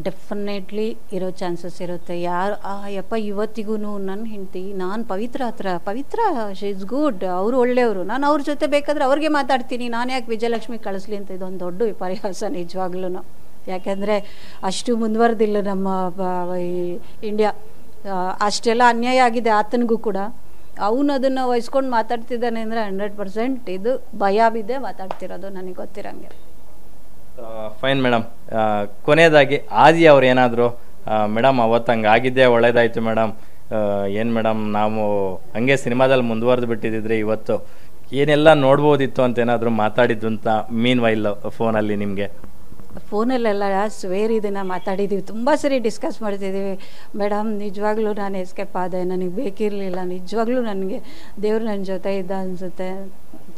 ಡೆಫಿನೆಟ್ಲಿ ಇರೋ ಚಾನ್ಸಸ್ ಇರುತ್ತೆ. ಯಾರು, ಆ, ಯಪ್ಪ ಇವತ್ತಿಗೂ ನನ್ನ ಹೆಂಡತಿ, ನಾನು ಪವಿತ್ರ ಹತ್ರ, ಪವಿತ್ರ ಶಿ ಇಸ್ ಗುಡ್ ಅವರು ಒಳ್ಳೆಯವರು, ನಾನು ಅವ್ರ ಜೊತೆ ಬೇಕಾದ್ರೆ ಅವ್ರಿಗೆ ಮಾತಾಡ್ತೀನಿ, ನಾನು ಯಾಕೆ ವಿಜಯಲಕ್ಷ್ಮಿ ಕಳಿಸ್ಲಿ ಅಂತ ಇದೊಂದು ದೊಡ್ಡ ವಿಪರ್ಯಾಸ ನಿಜವಾಗ್ಲೂ. ಯಾಕೆಂದರೆ ಅಷ್ಟು ಮುಂದುವರೆದಿಲ್ಲ ನಮ್ಮ ಈ ಇಂಡಿಯಾ ಅಷ್ಟೆಲ್ಲ ಅನ್ಯಾಯ ಆಗಿದೆ ಆತನಿಗೂ ಕೂಡ. ಅವನು ಅದನ್ನು ವಹಿಸ್ಕೊಂಡು ಮಾತಾಡ್ತಿದ್ದಾನೆ ಅಂದರೆ ಹಂಡ್ರೆಡ್ ಪರ್ಸೆಂಟ್ ಇದು ಭಯ ಬಿದ್ದೆ ಮಾತಾಡ್ತಿರೋದು ನನಗೆ ಗೊತ್ತಿರಂಗೆ. ಫೈನ್ ಮೇಡಮ್ ಕೊನೆಯದಾಗಿ ಆದಿ ಅವ್ರು ಏನಾದರೂ ಮೇಡಮ್ ಅವತ್ತು ಹಂಗೆ ಆಗಿದ್ದೆ ಒಳ್ಳೇದಾಯ್ತು ಮೇಡಮ್ ಏನು ಮೇಡಮ್ ನಾವು ಹಂಗೆ ಸಿನಿಮಾದಲ್ಲಿ ಮುಂದುವರೆದು ಬಿಟ್ಟಿದ್ದಿದ್ರೆ ಇವತ್ತು ಏನೆಲ್ಲ ನೋಡ್ಬೋದಿತ್ತು ಅಂತ ಏನಾದರೂ ಮಾತಾಡಿದ್ದು ಅಂತ ಮೀನ್ ವೈಲ್ ಫೋನಲ್ಲಿ ನಿಮಗೆ? ಫೋನಲ್ಲೆಲ್ಲ ಸ್ವೇರ್ ಇದನ್ನು ಮಾತಾಡಿದ್ದೀವಿ. ತುಂಬ ಸರಿ ಡಿಸ್ಕಸ್ ಮಾಡ್ತಿದ್ದೀವಿ. ಮೇಡಮ್ ನಿಜವಾಗ್ಲೂ ನಾನು ಎಸ್ಕೇಪ್ ಆದೆ. ನನಗೆ ಬೇಕಿರಲಿಲ್ಲ. ನಿಜವಾಗ್ಲೂ ನನಗೆ ದೇವರು ನನ್ನ ಜೊತೆ ಇದ್ದ ಅನಿಸುತ್ತೆ.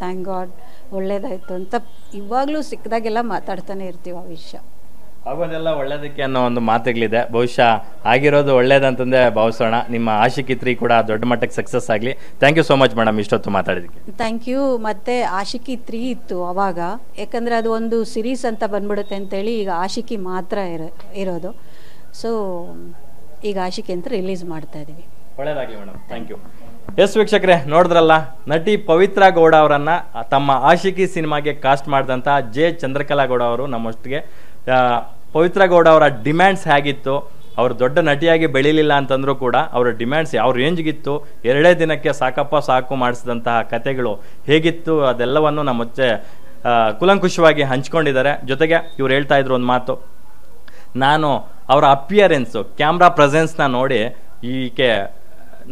ಥ್ಯಾಂಕ್ ಗಾಡ್ ಒಳ್ಳೇದಾಯಿತು ಅಂತ ಇವಾಗಲೂ ಸಿಕ್ಕದಾಗೆಲ್ಲ ಮಾತಾಡ್ತಾನೆ ಇರ್ತೀವಿ ಆ ವಿಷಯ. ಆಗೋದೆಲ್ಲ ಒಳ್ಳೇದಕ್ಕೆ ಅನ್ನೋ ಒಂದು ಮಾತುಗಳಿದೆ. ಬಹುಶಃ ಆಗಿರೋದು ಒಳ್ಳೇದಂತಂದೇ ಭಾವಿಸೋಣ. ನಿಮ್ಮ ಆಶಿಕಿತ್ರಿ ಕೂಡ ದೊಡ್ಡ ಮಟ್ಟಕ್ಕೆ ಸಕ್ಸಸ್ ಆಗಲಿ. Thank you so much madam ಇಷ್ಟೊತ್ತು ಮಾತಾಡಿದ್ದಕ್ಕೆ. ಥ್ಯಾಂಕ್ ಯು ಮತ್ತು ಆಶಿಕಿ ತ್ರೀ ಇತ್ತು ಅವಾಗ. ಯಾಕಂದರೆ ಅದು ಒಂದು ಸಿರೀಸ್ ಅಂತ ಬಂದ್ಬಿಡುತ್ತೆ ಅಂತೇಳಿ ಈಗ ಆಶಿಕಿ ಮಾತ್ರ ಇರೋ ಇರೋದು. ಸೊ ಈಗ ಆಶಿಕಿ ಅಂತ ರಿಲೀಸ್ ಮಾಡ್ತಾ ಇದ್ದೀವಿ ಒಳ್ಳೇದಾಗಲಿ ಮೇಡಮ್ ಥ್ಯಾಂಕ್ ಯು ಎಸ್ ವೀಕ್ಷಕರೇ ನೋಡಿದ್ರಲ್ಲ ನಟಿ ಪವಿತ್ರ ಗೌಡ ಅವರನ್ನು ತಮ್ಮ ಆಶಿಕಿ ಸಿನಿಮಾಗೆ ಕಾಸ್ಟ್ ಮಾಡಿದಂಥ ಜೆ ಚಂದ್ರಕಲಾ ಗೌಡ ಅವರು ನಮ್ಮೊಟ್ಟಿಗೆ. ಆ, ಪವಿತ್ರ ಗೌಡ ಅವರ ಡಿಮ್ಯಾಂಡ್ಸ್ ಹೇಗಿತ್ತು ಅವರು ದೊಡ್ಡ ನಟಿಯಾಗಿ ಬೆಳೀಲಿಲ್ಲ ಅಂತಂದ್ರೂ ಕೂಡ ಅವರ ಡಿಮ್ಯಾಂಡ್ಸ್ ಯಾವ ರೇಂಜ್ಗಿತ್ತು ಎರಡೇ ದಿನಕ್ಕೆ ಸಾಕಪ್ಪ ಸಾಕು ಮಾಡಿಸಿದಂತಹ ಕತೆಗಳು ಹೇಗಿತ್ತು ಅದೆಲ್ಲವನ್ನು ನಮ್ಮ ಮುಚ್ಚೆ ಕುಲಂಕುಷವಾಗಿ ಹಂಚ್ಕೊಂಡಿದ್ದಾರೆ. ಜೊತೆಗೆ ಇವ್ರು ಹೇಳ್ತಾ ಇದ್ರು ಒಂದು ಮಾತು. ನಾನು ಅವರ ಅಪಿಯರೆನ್ಸು ಕ್ಯಾಮ್ರಾ ಪ್ರೆಸೆನ್ಸ್ನ ನೋಡಿ ಈಕೆ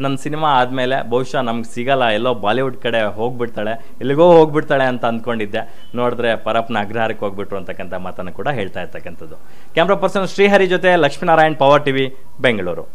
ನನ್ನ ಸಿನಿಮಾ ಆದಮೇಲೆ ಬಹುಶಃ ನಮ್ಗೆ ಸಿಗಲ್ಲ, ಎಲ್ಲೋ ಬಾಲಿವುಡ್ ಕಡೆ ಹೋಗ್ಬಿಡ್ತಾಳೆ, ಎಲ್ಲಿಗೋ ಹೋಗ್ಬಿಡ್ತಾಳೆ ಅಂತ ಅಂದ್ಕೊಂಡಿದ್ದೆ ನೋಡಿದ್ರೆ ಪರಪ್ನ ಅಗ್ರಹಾರಕ್ಕೆ ಹೋಗ್ಬಿಟ್ರು ಅಂತಕ್ಕಂಥ ಮಾತನ್ನು ಕೂಡ ಹೇಳ್ತಾ ಇರ್ತಕ್ಕಂಥದ್ದು. ಕ್ಯಾಮ್ರಾ ಪರ್ಸನ್ ಶ್ರೀಹರಿ ಜೊತೆ ಲಕ್ಷ್ಮೀನಾರಾಯಣ್ ಪವರ್ ಟಿವಿ ಬೆಂಗಳೂರು.